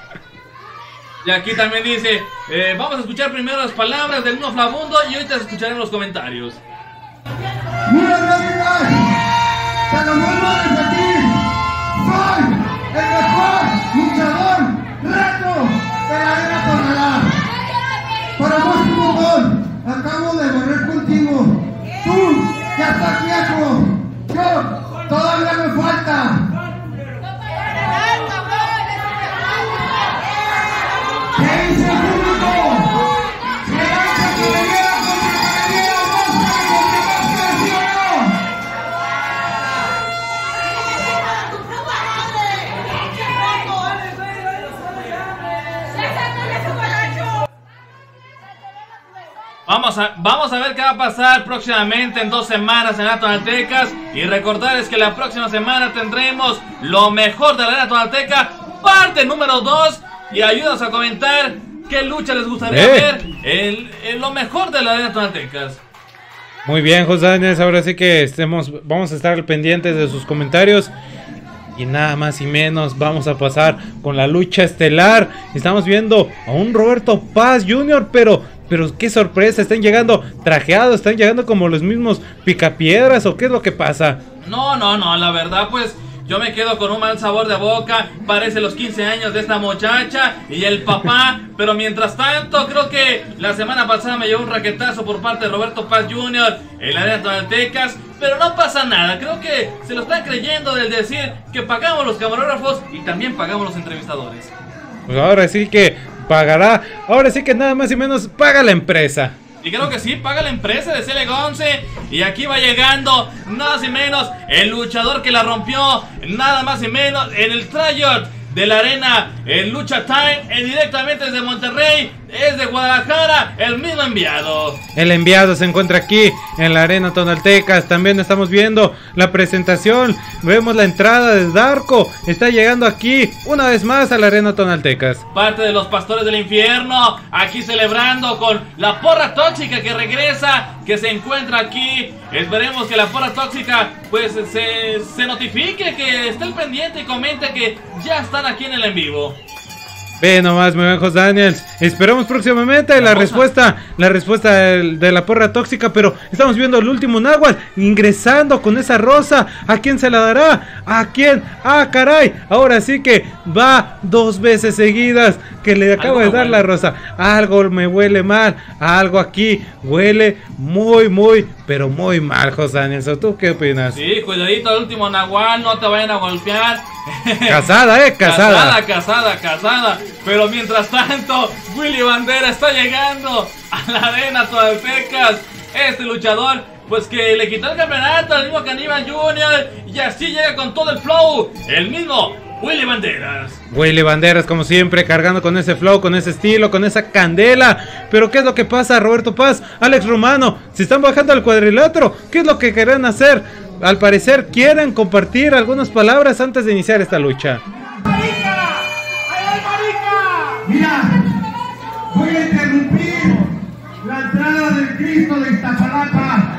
Y aquí también dice, eh, vamos a escuchar primero las palabras del uno Flabundo y ahorita escucharemos los comentarios. Mira, Gladys, te lo vuelvo a repetir. Soy el mejor reto de la arena Tonalá. Para más gol, acabo de correr contigo. Tú ya estás viejo. Yo todavía me falta. ¿Qué dice Vamos a, vamos a ver qué va a pasar próximamente en dos semanas en la Tonaltecas. Y recordarles que la próxima semana tendremos lo mejor de la Arena Tonalteca, parte número 2. Y ayúdanos a comentar qué lucha les gustaría Eh. ver en, en lo mejor de la Arena Tonaltecas. Muy bien, José Daniels, ahora sí que estemos, vamos a estar pendientes de sus comentarios. Y nada más y menos, vamos a pasar con la lucha estelar. Estamos viendo a un Roberto Paz Jr., pero pero qué sorpresa, están llegando trajeados, están llegando como los mismos picapiedras o qué es lo que pasa. No, no, no, la verdad pues yo me quedo con un mal sabor de boca, parece los 15 años de esta muchacha y el papá, pero mientras tanto creo que la semana pasada me llevó un raquetazo por parte de Roberto Paz Jr. en la arena Tonaltecas, pero no pasa nada, creo que se lo están creyendo del decir que pagamos los camarógrafos y también pagamos los entrevistadores. Pues ahora sí que pagará, ahora sí que nada más y menos paga la empresa. Y creo que sí, paga la empresa de CL11. Y aquí va llegando, nada más y menos, el luchador que la rompió, nada más y menos, en el tryout de la arena en Lucha Time, en directamente desde Monterrey, es de Guadalajara, el mismo enviado. El enviado se encuentra aquí en la arena Tonaltecas. También estamos viendo la presentación. Vemos la entrada de Darko. Está llegando aquí una vez más a la arena Tonaltecas. Parte de los pastores del infierno, aquí celebrando con la porra tóxica que regresa, que se encuentra aquí. Esperemos que la porra tóxica pues se, se notifique, que esté pendiente y comente que ya están aquí en el en vivo. Ve nomás, muy bien, José Daniels. Esperamos próximamente la, La respuesta, la respuesta del- de la porra tóxica, pero estamos viendo el último náhuatl ingresando con esa rosa. ¿A quién se la dará? ¿A quién? ¡Ah, caray! Ahora sí que va dos veces seguidas que le acabo de dar huele. la rosa. Algo me huele mal, algo aquí huele muy, muy, pero muy mal, José Daniels. ¿O ¿Tú qué opinas? Sí, cuidadito al último Nahual, no te vayan a golpear. Casada, eh, casada. Casada, casada, casada. Pero mientras tanto, Willy Bandera está llegando a la arena Todaltecas. Este luchador, pues que le quitó el campeonato al mismo Caníbal Jr. Y así llega con todo el flow. El mismo Willy Banderas. Willy Banderas, como siempre, cargando con ese flow, con ese estilo, con esa candela. Pero, ¿qué es lo que pasa, Roberto Paz? Alex Romano, si están bajando al cuadrilátero, ¿qué es lo que quieren hacer? Al parecer, quieren compartir algunas palabras antes de iniciar esta lucha. Mira, voy a interrumpir la entrada del Cristo de Iztapalapa.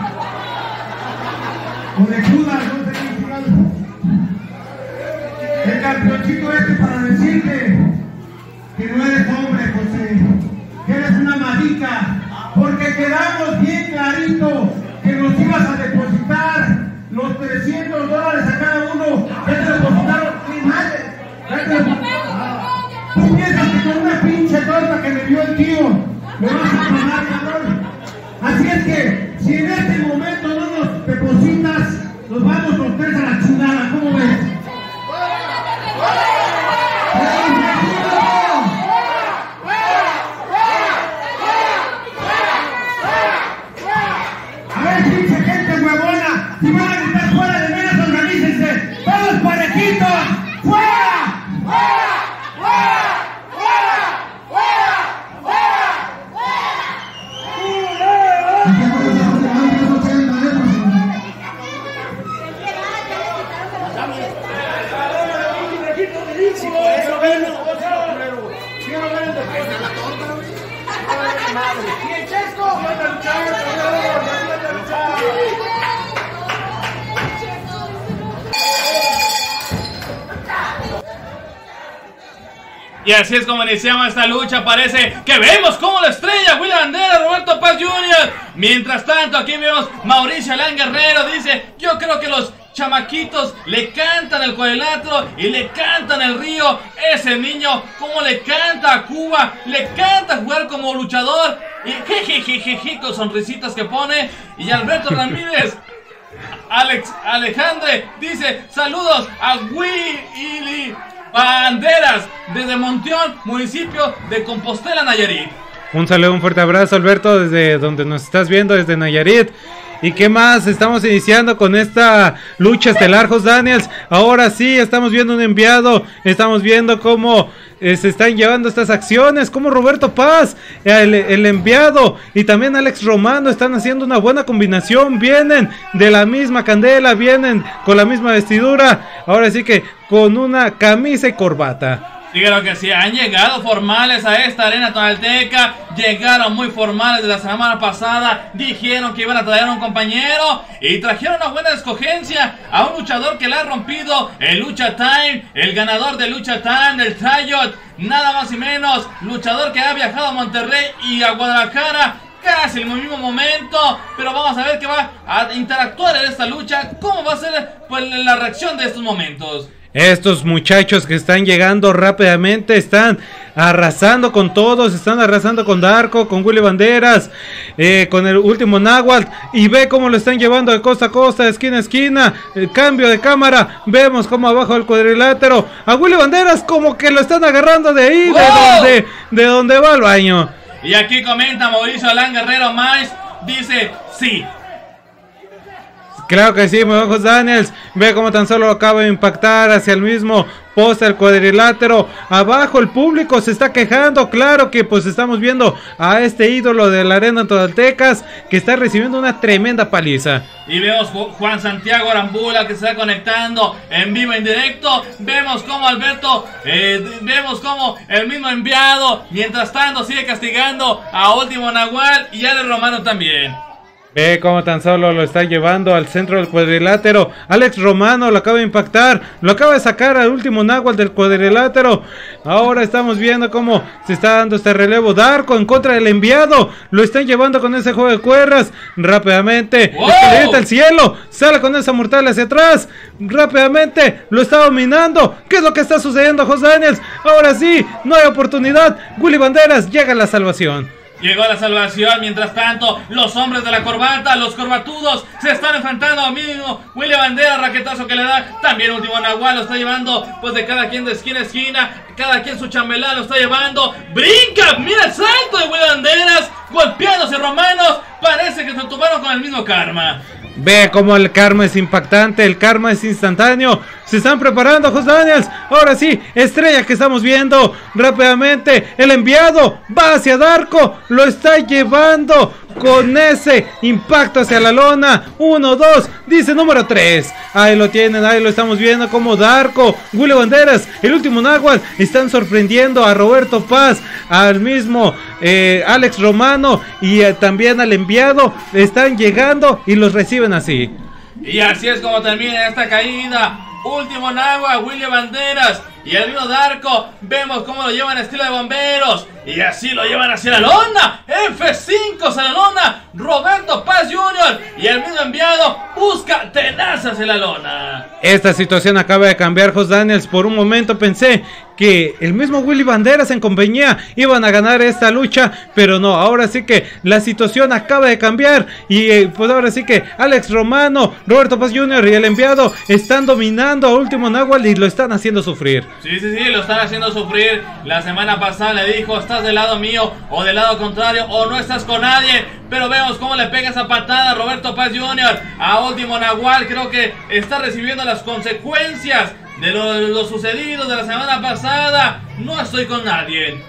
O de Judas, El campeoncito este para decirte que no eres hombre, José. Que eres una marica. Porque quedamos bien clarito que nos ibas a depositar los 300 dólares a cada uno. Ya te depositaron. ¡Mi madre! ¿Tú piensas que con una pinche torta que me dio el tío me vas a pagar, cabrón? Así es que, si en este momento así es como iniciamos esta lucha. Parece que vemos cómo la estrella Willy Bandera, Roberto Paz Jr. Mientras tanto, aquí vemos Mauricio Alán Guerrero. Dice: Yo creo que los chamaquitos le cantan el cuadrilátero y le cantan el río. Ese niño, como le canta a Cuba, le canta jugar como luchador. Y jejejejeje con sonrisitas que pone. Y Alberto Ramírez. Alex Alejandre dice saludos a Willy Banderas desde Monteón, municipio de Compostela, Nayarit. Un saludo, un fuerte abrazo, Alberto, desde donde nos estás viendo, desde Nayarit. ¿Y qué más? Estamos iniciando con esta lucha estelar, Jos Daniels. Ahora sí, estamos viendo un enviado. Estamos viendo cómo eh, se están llevando estas acciones. Como Roberto Paz, el, el enviado, y también Alex Romano están haciendo una buena combinación. Vienen de la misma candela, vienen con la misma vestidura. Ahora sí que con una camisa y corbata. Sí, creo que sí, han llegado formales a esta arena tonalteca, llegaron muy formales de la semana pasada, dijeron que iban a traer a un compañero y trajeron una buena escogencia a un luchador que le ha rompido el Lucha Time, el ganador de Lucha Time, el Tryout, nada más y menos, luchador que ha viajado a Monterrey y a Guadalajara casi el mismo momento. Pero vamos a ver que va a interactuar en esta lucha. ¿Cómo va a ser pues, la reacción de estos momentos? Estos muchachos que están llegando rápidamente están arrasando con todos, están arrasando con Darko, con Willy Banderas, eh, con el último Nahuatl y ve cómo lo están llevando de costa a costa, de esquina a esquina, el cambio de cámara, vemos como abajo del cuadrilátero, a Willy Banderas como que lo están agarrando de ahí, de, donde, de donde va el baño. Y aquí comenta Mauricio Alán Guerrero Mais, dice sí. Claro que sí, muy ojos Daniels. Ve cómo tan solo acaba de impactar hacia el mismo poste cuadrilátero. Abajo el público se está quejando. Claro que pues estamos viendo a este ídolo de la arena Todaltecas que está recibiendo una tremenda paliza. Y vemos Juan Santiago Arambula que se está conectando en vivo, en directo. Vemos como Alberto, eh, vemos como el mismo enviado, mientras tanto sigue castigando a Último Nahual y a Ale Romano también. Ve cómo tan solo lo está llevando al centro del cuadrilátero. Alex Romano lo acaba de impactar. Lo acaba de sacar al último náhuatl del cuadrilátero. Ahora estamos viendo cómo se está dando este relevo. Darko en contra del enviado. Lo están llevando con ese juego de cuerdas. Rápidamente. ¡Wow! al cielo. Sale con esa mortal hacia atrás. Rápidamente. Lo está dominando. ¿Qué es lo que está sucediendo, José Daniels? Ahora sí. No hay oportunidad. Willy Banderas llega a la salvación. Llegó la salvación, mientras tanto, los hombres de la corbata, los corbatudos, se están enfrentando a. William Bandera, raquetazo que le da. También último Nahual lo está llevando, pues de cada quien de esquina a esquina. Cada quien su chambelán lo está llevando. ¡Brinca! ¡Mira el salto de William Banderas! Golpeándose romanos. Parece que se tomaron con el mismo karma. Ve cómo el karma es impactante, el karma es instantáneo. Se están preparando, José Daniels. Ahora sí, estrella que estamos viendo rápidamente. El enviado va hacia Darko, lo está llevando con ese impacto hacia la lona. Uno, dos, dice número tres. Ahí lo tienen, ahí lo estamos viendo como Darko, Willy Banderas, el último Nahual, están sorprendiendo a Roberto Paz, al mismo eh, Alex Romano y eh, también al enviado. Están llegando y los reciben así. Y así es como termina esta caída. Último Nagua, William Banderas y el vino Darko. Vemos cómo lo llevan estilo de bomberos. Y así lo llevan hacia la lona. F5 hacia la lona. Roberto Paz Jr. Y el mismo enviado busca tenaz hacia la lona. Esta situación acaba de cambiar, Jos Daniels. Por un momento pensé que el mismo Willy Banderas en compañía iban a ganar esta lucha, pero no, ahora sí que la situación acaba de cambiar y eh, pues ahora sí que Alex Romano, Roberto Paz Jr. y el enviado están dominando a Último Nahual y lo están haciendo sufrir. Sí, sí, sí, lo están haciendo sufrir. La semana pasada le dijo, estás del lado mío o del lado contrario o no estás con nadie. Pero vemos cómo le pega esa patada a Roberto Paz Jr. a Último Nahual. Creo que está recibiendo las consecuencias de lo, lo sucedido de la semana pasada. No estoy con nadie.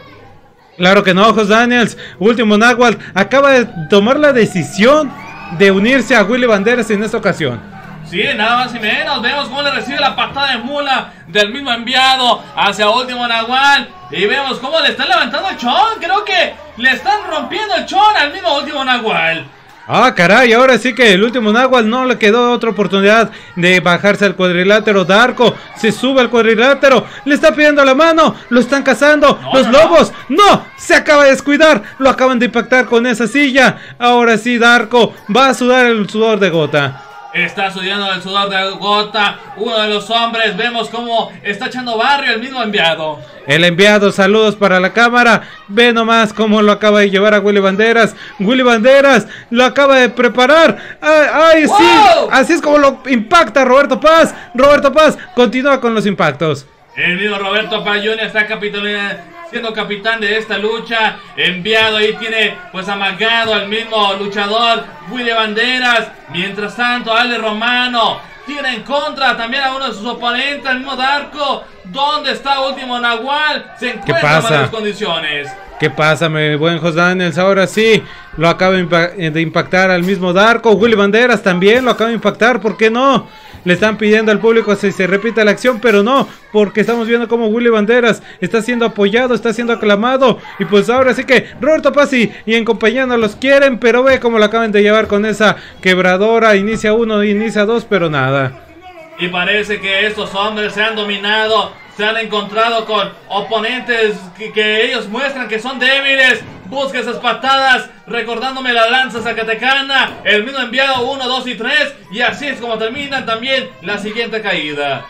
Claro que no, Jos Daniels. Último Nahual acaba de tomar la decisión de unirse a Willy Banderas en esta ocasión. Sí, nada más y menos. Vemos cómo le recibe la patada de mula del mismo enviado hacia último Nahual. Y vemos cómo le están levantando el chon. Creo que le están rompiendo el chon al mismo último Nahual. Ah, caray, ahora sí que el último Nahual no le quedó otra oportunidad de bajarse al cuadrilátero. Darko se sube al cuadrilátero, le está pidiendo la mano, lo están cazando, No, los no, no. lobos, no, se acaba de descuidar, lo acaban de impactar con esa silla. Ahora sí, Darko va a sudar el sudor de gota. Está subiendo el sudor de gota. Uno de los hombres. Vemos cómo está echando barrio el mismo enviado. El enviado, saludos para la cámara. Ve nomás cómo lo acaba de llevar a Willy Banderas. Willy Banderas lo acaba de preparar. ¡Ay, ay, sí! Así es como lo impacta Roberto Paz. Roberto Paz continúa con los impactos. El mismo Roberto Payón está capitán- siendo capitán de esta lucha. Enviado ahí tiene pues amagado al mismo luchador Willy Banderas. Mientras tanto, Ale Romano tiene en contra también a uno de sus oponentes, el mismo Darko. ¿Dónde está último Nahual? Se encuentra en malas condiciones. ¿Qué pasa, mi buen Jos Daniels? Ahora sí, lo acaba de impactar al mismo Darko. Willy Banderas también lo acaba de impactar, ¿por qué no? Le están pidiendo al público si se repita la acción, pero no, porque estamos viendo como Willy Banderas está siendo apoyado, está siendo aclamado. Y pues ahora sí que Roberto Pazzi y en compañía no los quieren, pero ve cómo lo acaban de llevar con esa quebradora. Inicia uno, inicia dos, pero nada. Y parece que estos hombres se han dominado, se han encontrado con oponentes que, ellos muestran que son débiles. Busca esas patadas, recordándome la lanza zacatecana, el mismo enviado 1, 2 y 3. Y así es como termina también la siguiente caída.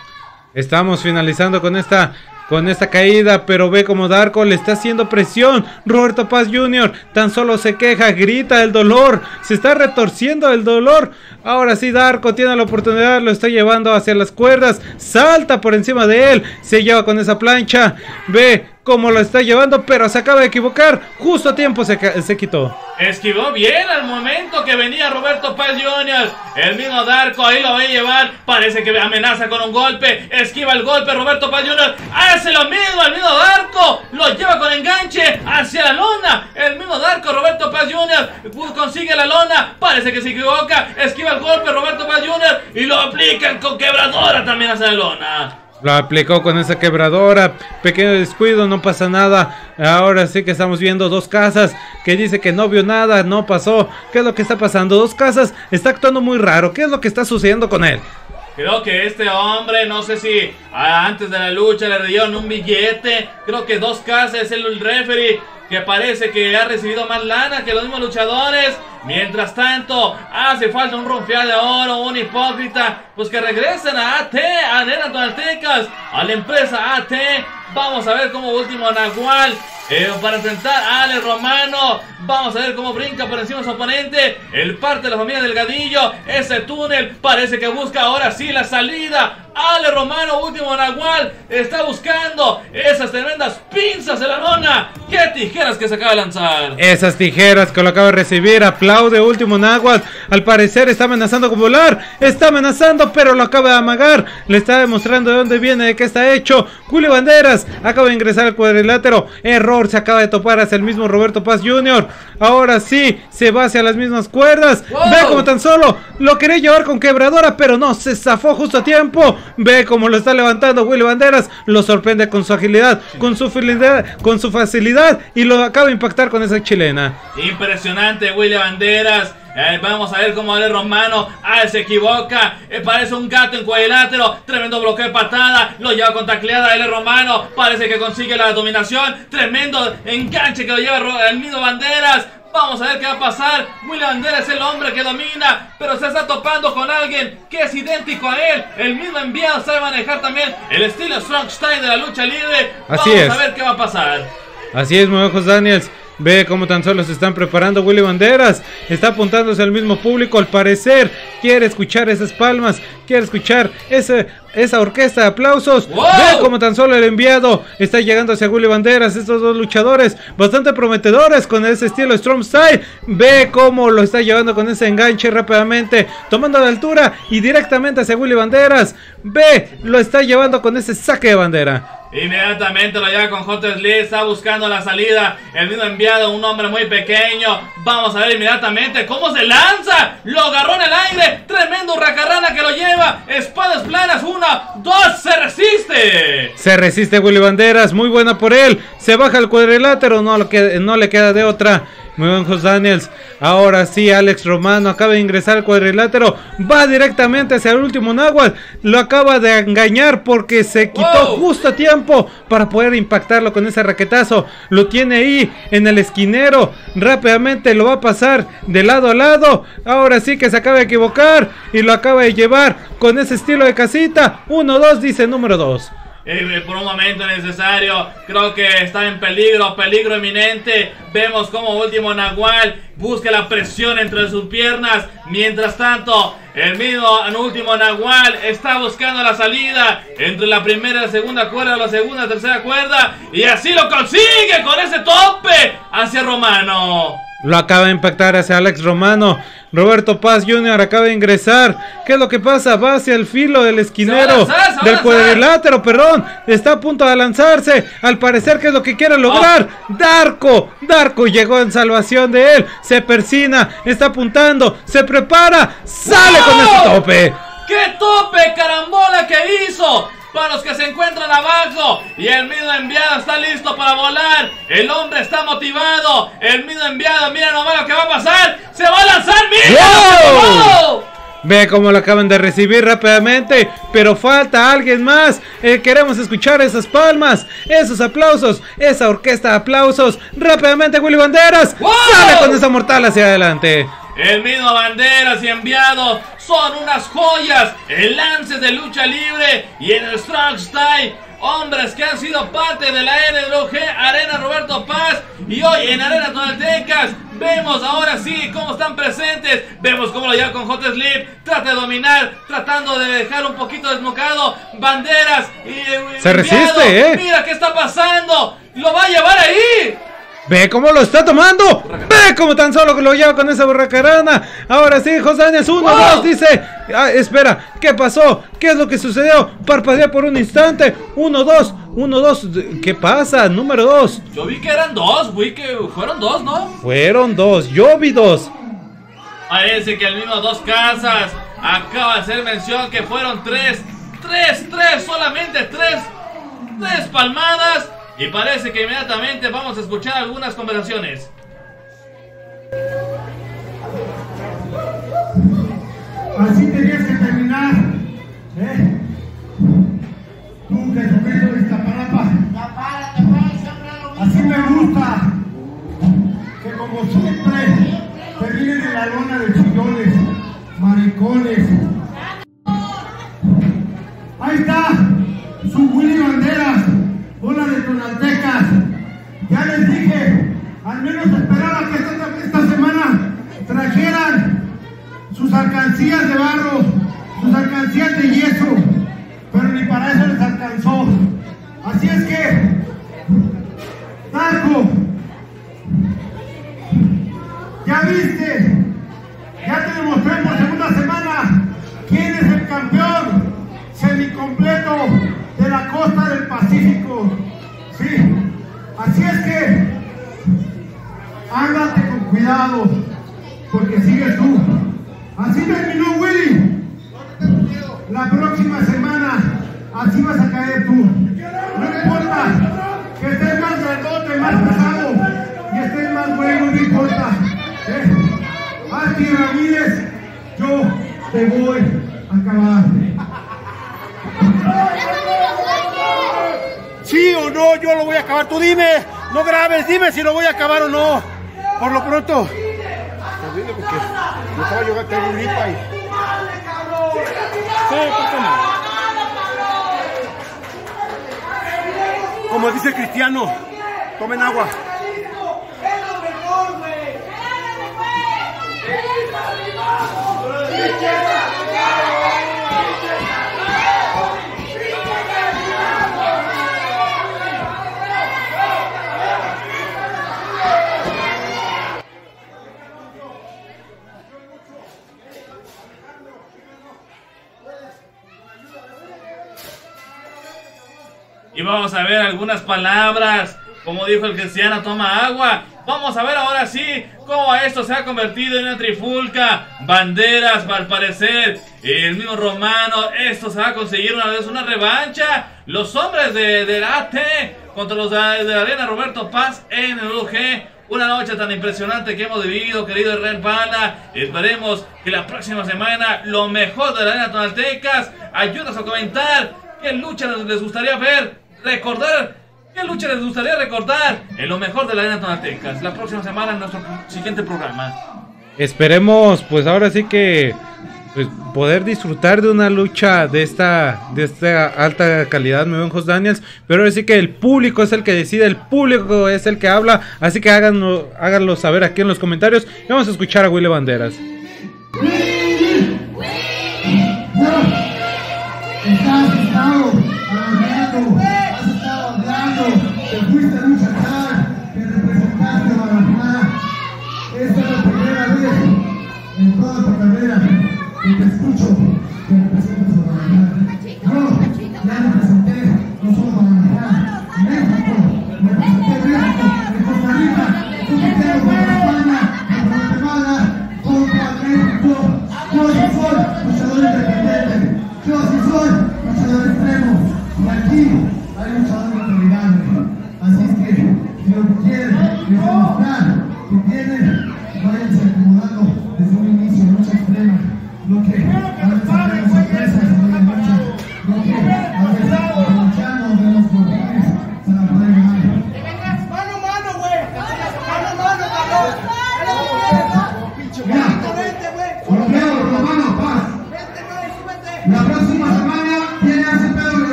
Estamos finalizando con esta con esta caída, pero ve como Darko le está haciendo presión. Roberto Paz Jr. tan solo se queja, grita el dolor, se está retorciendo el dolor. Ahora sí, Darko tiene la oportunidad, lo está llevando hacia las cuerdas, salta por encima de él, se lleva con esa plancha. Ve como lo está llevando, pero se acaba de equivocar. Justo a tiempo se, quitó. Esquivó bien al momento que venía Roberto Paz Jr. El mismo Darko ahí lo va a llevar. Parece que amenaza con un golpe. Esquiva el golpe Roberto Paz Jr. Hace lo mismo al mismo Darko. Lo lleva con enganche hacia la lona. El mismo Darko Roberto Paz Jr. consigue la lona. Parece que se equivoca. Esquiva el golpe Roberto Paz Jr. Y lo aplican con quebradora también hacia la lona. Lo aplicó con esa quebradora. Pequeño descuido, no pasa nada. Ahora sí que estamos viendo dos casas que dice que no vio nada, no pasó. ¿Qué es lo que está pasando? Dos casas está actuando muy raro. ¿Qué es lo que está sucediendo con él? Creo que este hombre, no sé si ah, antes de la lucha le dieron un billete. Creo que dos casas es el referee que parece que ha recibido más lana que los mismos luchadores. Mientras tanto, hace falta un rufián de oro, un hipócrita, pues que regresen a AT, a Nena Tonaltecas, a la empresa AT. Vamos a ver cómo último Nahual eh, para enfrentar a Ale Romano. Vamos a ver cómo brinca por encima su oponente. El parte de la familia Delgadillo. Ese túnel parece que busca ahora sí la salida. Ale Romano, último Nahual, está buscando esas tremendas pinzas de la lona. ¡Qué tijeras que se acaba de lanzar! Esas tijeras que lo acaba de recibir. Aplaude último Nahual. Al parecer está amenazando con volar. Está amenazando, pero lo acaba de amagar. Le está demostrando de dónde viene, de qué está hecho. Julio Banderas acaba de ingresar al cuadrilátero. Error, se acaba de topar hacia el mismo Roberto Paz Jr. Ahora sí, se va hacia las mismas cuerdas. Ve como tan solo lo quería llevar con quebradora, pero no, se zafó justo a tiempo. Ve cómo lo está levantando Willy Banderas. Lo sorprende con su agilidad, con su facilidad, con su facilidad y lo acaba de impactar con esa chilena. Impresionante Willy Banderas. Eh, vamos a ver cómo Ale Romano. Ah, se equivoca. Eh, parece un gato en cuadrilátero. Tremendo bloqueo de patada. Lo lleva con tacleada Ale Romano. Parece que consigue la dominación. Tremendo enganche que lo lleva el mismo Banderas. Vamos a ver qué va a pasar. William Bandera es el hombre que domina, pero se está topando con alguien que es idéntico a él. El mismo enviado sabe manejar también el estilo Strong Style de la lucha libre. Así Vamos es. a ver qué va a pasar. Así es, muy Daniels. Ve cómo tan solo se están preparando Willy Banderas. Está apuntándose al mismo público. Al parecer, quiere escuchar esas palmas. Quiere escuchar ese, esa orquesta de aplausos. ¡Wow! Ve cómo tan solo el enviado está llegando hacia Willy Banderas. Estos dos luchadores bastante prometedores con ese estilo Strong Style. Ve cómo lo está llevando con ese enganche rápidamente. Tomando la altura y directamente hacia Willy Banderas. Ve, lo está llevando con ese saque de bandera. Inmediatamente lo lleva con J. Lee, está buscando la salida. El mismo enviado, un hombre muy pequeño. Vamos a ver inmediatamente cómo se lanza. Lo agarró en el aire. Tremendo hurracarrana que lo lleva. Espadas planas, una, dos, se resiste. Se resiste Willy Banderas, muy buena por él. Se baja el cuadrilátero, no, no le queda de otra. Muy buen Jos Daniels. Ahora sí, Alex Romano acaba de ingresar al cuadrilátero. Va directamente hacia el último Nahual. Lo acaba de engañar porque se quitó Wow. justo a tiempo para poder impactarlo con ese raquetazo. Lo tiene ahí en el esquinero. Rápidamente lo va a pasar de lado a lado. Ahora sí que se acaba de equivocar y lo acaba de llevar con ese estilo de casita. 1-2 dice número 2. Por un momento necesario, creo que está en peligro, peligro eminente. Vemos como último Nahual busca la presión entre sus piernas. Mientras tanto, el mismo último Nahual está buscando la salida entre la primera y la segunda cuerda, la segunda y tercera cuerda. Y así lo consigue con ese tope hacia Romano. Lo acaba de impactar hacia Alex Romano. Roberto Paz Jr. acaba de ingresar. ¿Qué es lo que pasa? Va hacia el filo del esquinero. Lanzar, del cuadrilátero, perdón. Está a punto de lanzarse. Al parecer, ¿qué es lo que quiere lograr? Darko. Darko llegó en salvación de él. Se persina. Está apuntando. Se prepara. Sale con ese tope. ¡Qué tope carambola que hizo! Para los que se encuentran abajo y el mismo enviado está listo para volar. El hombre está motivado. El mismo enviado, mira nomás lo que va a pasar. Se va a lanzar, mira. Ve cómo lo acaban de recibir rápidamente, pero falta alguien más. Eh, queremos escuchar esas palmas, esos aplausos, esa orquesta de aplausos. Rápidamente, Willy Banderas ¡Wow! sale con esa mortal hacia adelante. El mismo Banderas y enviado son unas joyas en lances de lucha libre y en el Strong Style. Hombres que han sido parte de la NWG Arena Roberto Paz y hoy en Arena Tonaltecas vemos ahora sí cómo están presentes. Vemos cómo lo lleva con Hot Slip, trata de dominar, tratando de dejar un poquito desmocado. Banderas y y Se enviado. resiste, ¿eh? Mira qué está pasando, lo va a llevar ahí. Ve cómo lo está tomando. Ve cómo tan solo lo lleva con esa borracarana. Ahora sí, José Áñez, uno, ¡Wow! dos, dice. Ah, espera, ¿qué pasó? ¿Qué es lo que sucedió? Parpadea por un instante. Uno, dos, uno, dos. ¿Qué pasa? Número dos. Yo vi que eran dos, güey, que fueron dos, ¿no? Fueron dos. Yo vi dos. Parece que el mismo Dos Casas acaba de hacer mención que fueron tres, tres, tres, solamente tres, tres palmadas. Y parece que inmediatamente vamos a escuchar algunas conversaciones. Así tenías que terminar. ¿eh? Tú, Jesucristo de Iztapalapa. Pues. Así me gusta. Que como siempre terminen en la lona de chillones, maricones. Ahí está su Willy Banderas, bola de tonaltecas. Ya les dije, al menos esperaba que esta semana trajeran sus alcancías de barro, sus alcancías de yeso, pero ni para eso les alcanzó. Así es que, Tú dime, no grabes, dime si lo voy a acabar o no. Por lo pronto. Pues dile porque me estaba yo tengo gripa y. Sí, ¿por qué no? Como dice Cristiano, tomen agua. Y vamos a ver algunas palabras. Como dijo el cristiano, toma agua. Vamos a ver ahora sí cómo esto se ha convertido en una trifulca. Banderas, al parecer. El mismo romano. Esto se va a conseguir una vez una revancha. Los hombres de, del AT contra los de, de la Arena Roberto Paz en el UG. Una noche tan impresionante que hemos vivido, querido Ren Bala. Esperemos que la próxima semana lo mejor de la Arena Tonaltecas. Ayúdanos a comentar qué lucha les gustaría ver, recordar. ¿Qué lucha les gustaría recordar en lo mejor de la Arena Tonaltecas? La próxima semana en nuestro siguiente programa. Esperemos, pues ahora sí que pues, poder disfrutar de una lucha de esta de esta alta calidad, mi buen Jos Daniels. Pero ahora sí que el público es el que decide, el público es el que habla. Así que háganlo, háganlo saber aquí en los comentarios. Y vamos a escuchar a Willy Banderas. together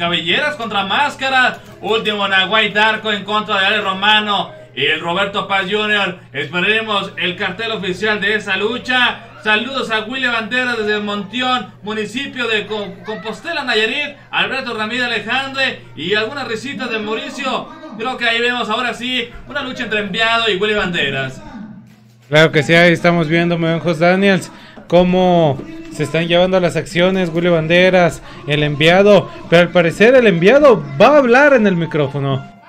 cabelleras contra máscaras. Último Nahuay Darko en contra de Ale Romano y el Roberto Paz Jr. Esperemos el cartel oficial de esa lucha. Saludos a Willy Banderas desde Montión, municipio de Co- Compostela, Nayarit. Alberto Ramírez Alejandre y algunas risitas de Mauricio. Creo que ahí vemos ahora sí una lucha entre Enviado y Willy Banderas. Claro que sí, ahí estamos viendo, Mebenjos Daniels, cómo se están llevando las acciones, Willy Banderas, el enviado, pero al parecer el enviado va a hablar en el micrófono. A.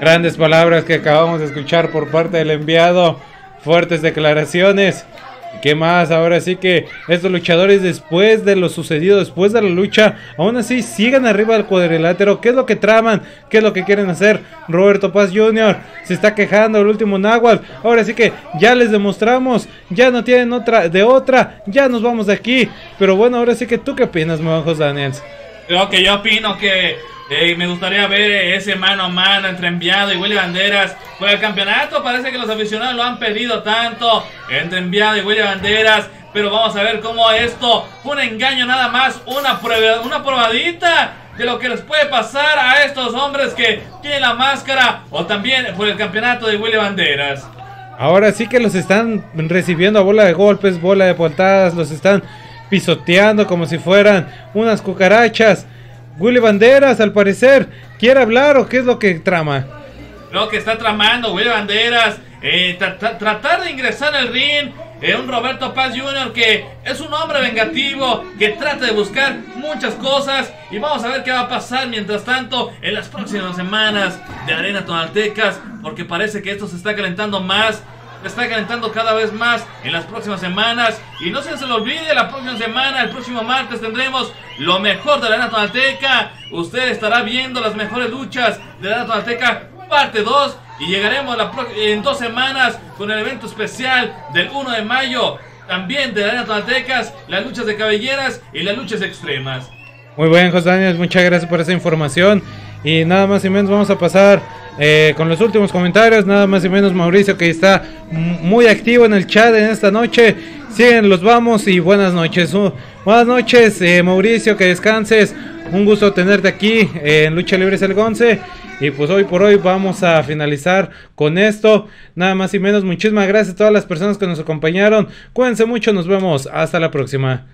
Grandes palabras que acabamos de escuchar por parte del enviado, fuertes declaraciones. ¿Qué más? Ahora sí que estos luchadores después de lo sucedido, después de la lucha, aún así siguen arriba del cuadrilátero. ¿Qué es lo que traman? ¿Qué es lo que quieren hacer? Roberto Paz Jr. se está quejando el último Nahual. Ahora sí que ya les demostramos, ya no tienen otra de otra, ya nos vamos de aquí. Pero bueno, ahora sí que tú qué opinas, Mojos Daniels. Creo que yo opino que me gustaría ver ese mano a mano entre Enviado y Willy Banderas por el campeonato. Parece que los aficionados lo han pedido tanto entre Enviado y Willy Banderas. Pero vamos a ver cómo esto un engaño nada más, una, prueba, una probadita de lo que les puede pasar a estos hombres que tienen la máscara o también por el campeonato de Willy Banderas. Ahora sí que los están recibiendo a bola de golpes, bola de portadas, los están pisoteando como si fueran unas cucarachas. Willy Banderas, al parecer, quiere hablar o qué es lo que trama. Lo que está tramando Willy Banderas, eh, tra- tra- tratar de ingresar al ring. eh, un Roberto Paz Jr. que es un hombre vengativo, que trata de buscar muchas cosas. Y vamos a ver qué va a pasar mientras tanto en las próximas semanas de Arena Tonaltecas, porque parece que esto se está calentando más. Está calentando cada vez más en las próximas semanas. Y no se se le olvide, la próxima semana, el próximo martes, tendremos lo mejor de la Arena Tonalteca. Usted estará viendo las mejores luchas de la Arena Tonalteca, parte 2. Y llegaremos la en dos semanas con el evento especial del 1 de mayo. También de la Arena Tonaltecas, las luchas de cabelleras y las luchas extremas. Muy bien, José Daniel, muchas gracias por esa información. Y nada más y menos vamos a pasar eh, con los últimos comentarios. Nada más y menos Mauricio que está muy activo en el chat en esta noche. Siguen, los vamos y buenas noches. Buenas noches, eh, Mauricio, que descanses. Un gusto tenerte aquí eh, en Lucha Libre Selgonce. Y pues hoy por hoy vamos a finalizar con esto. Nada más y menos. Muchísimas gracias a todas las personas que nos acompañaron. Cuídense mucho. Nos vemos. Hasta la próxima.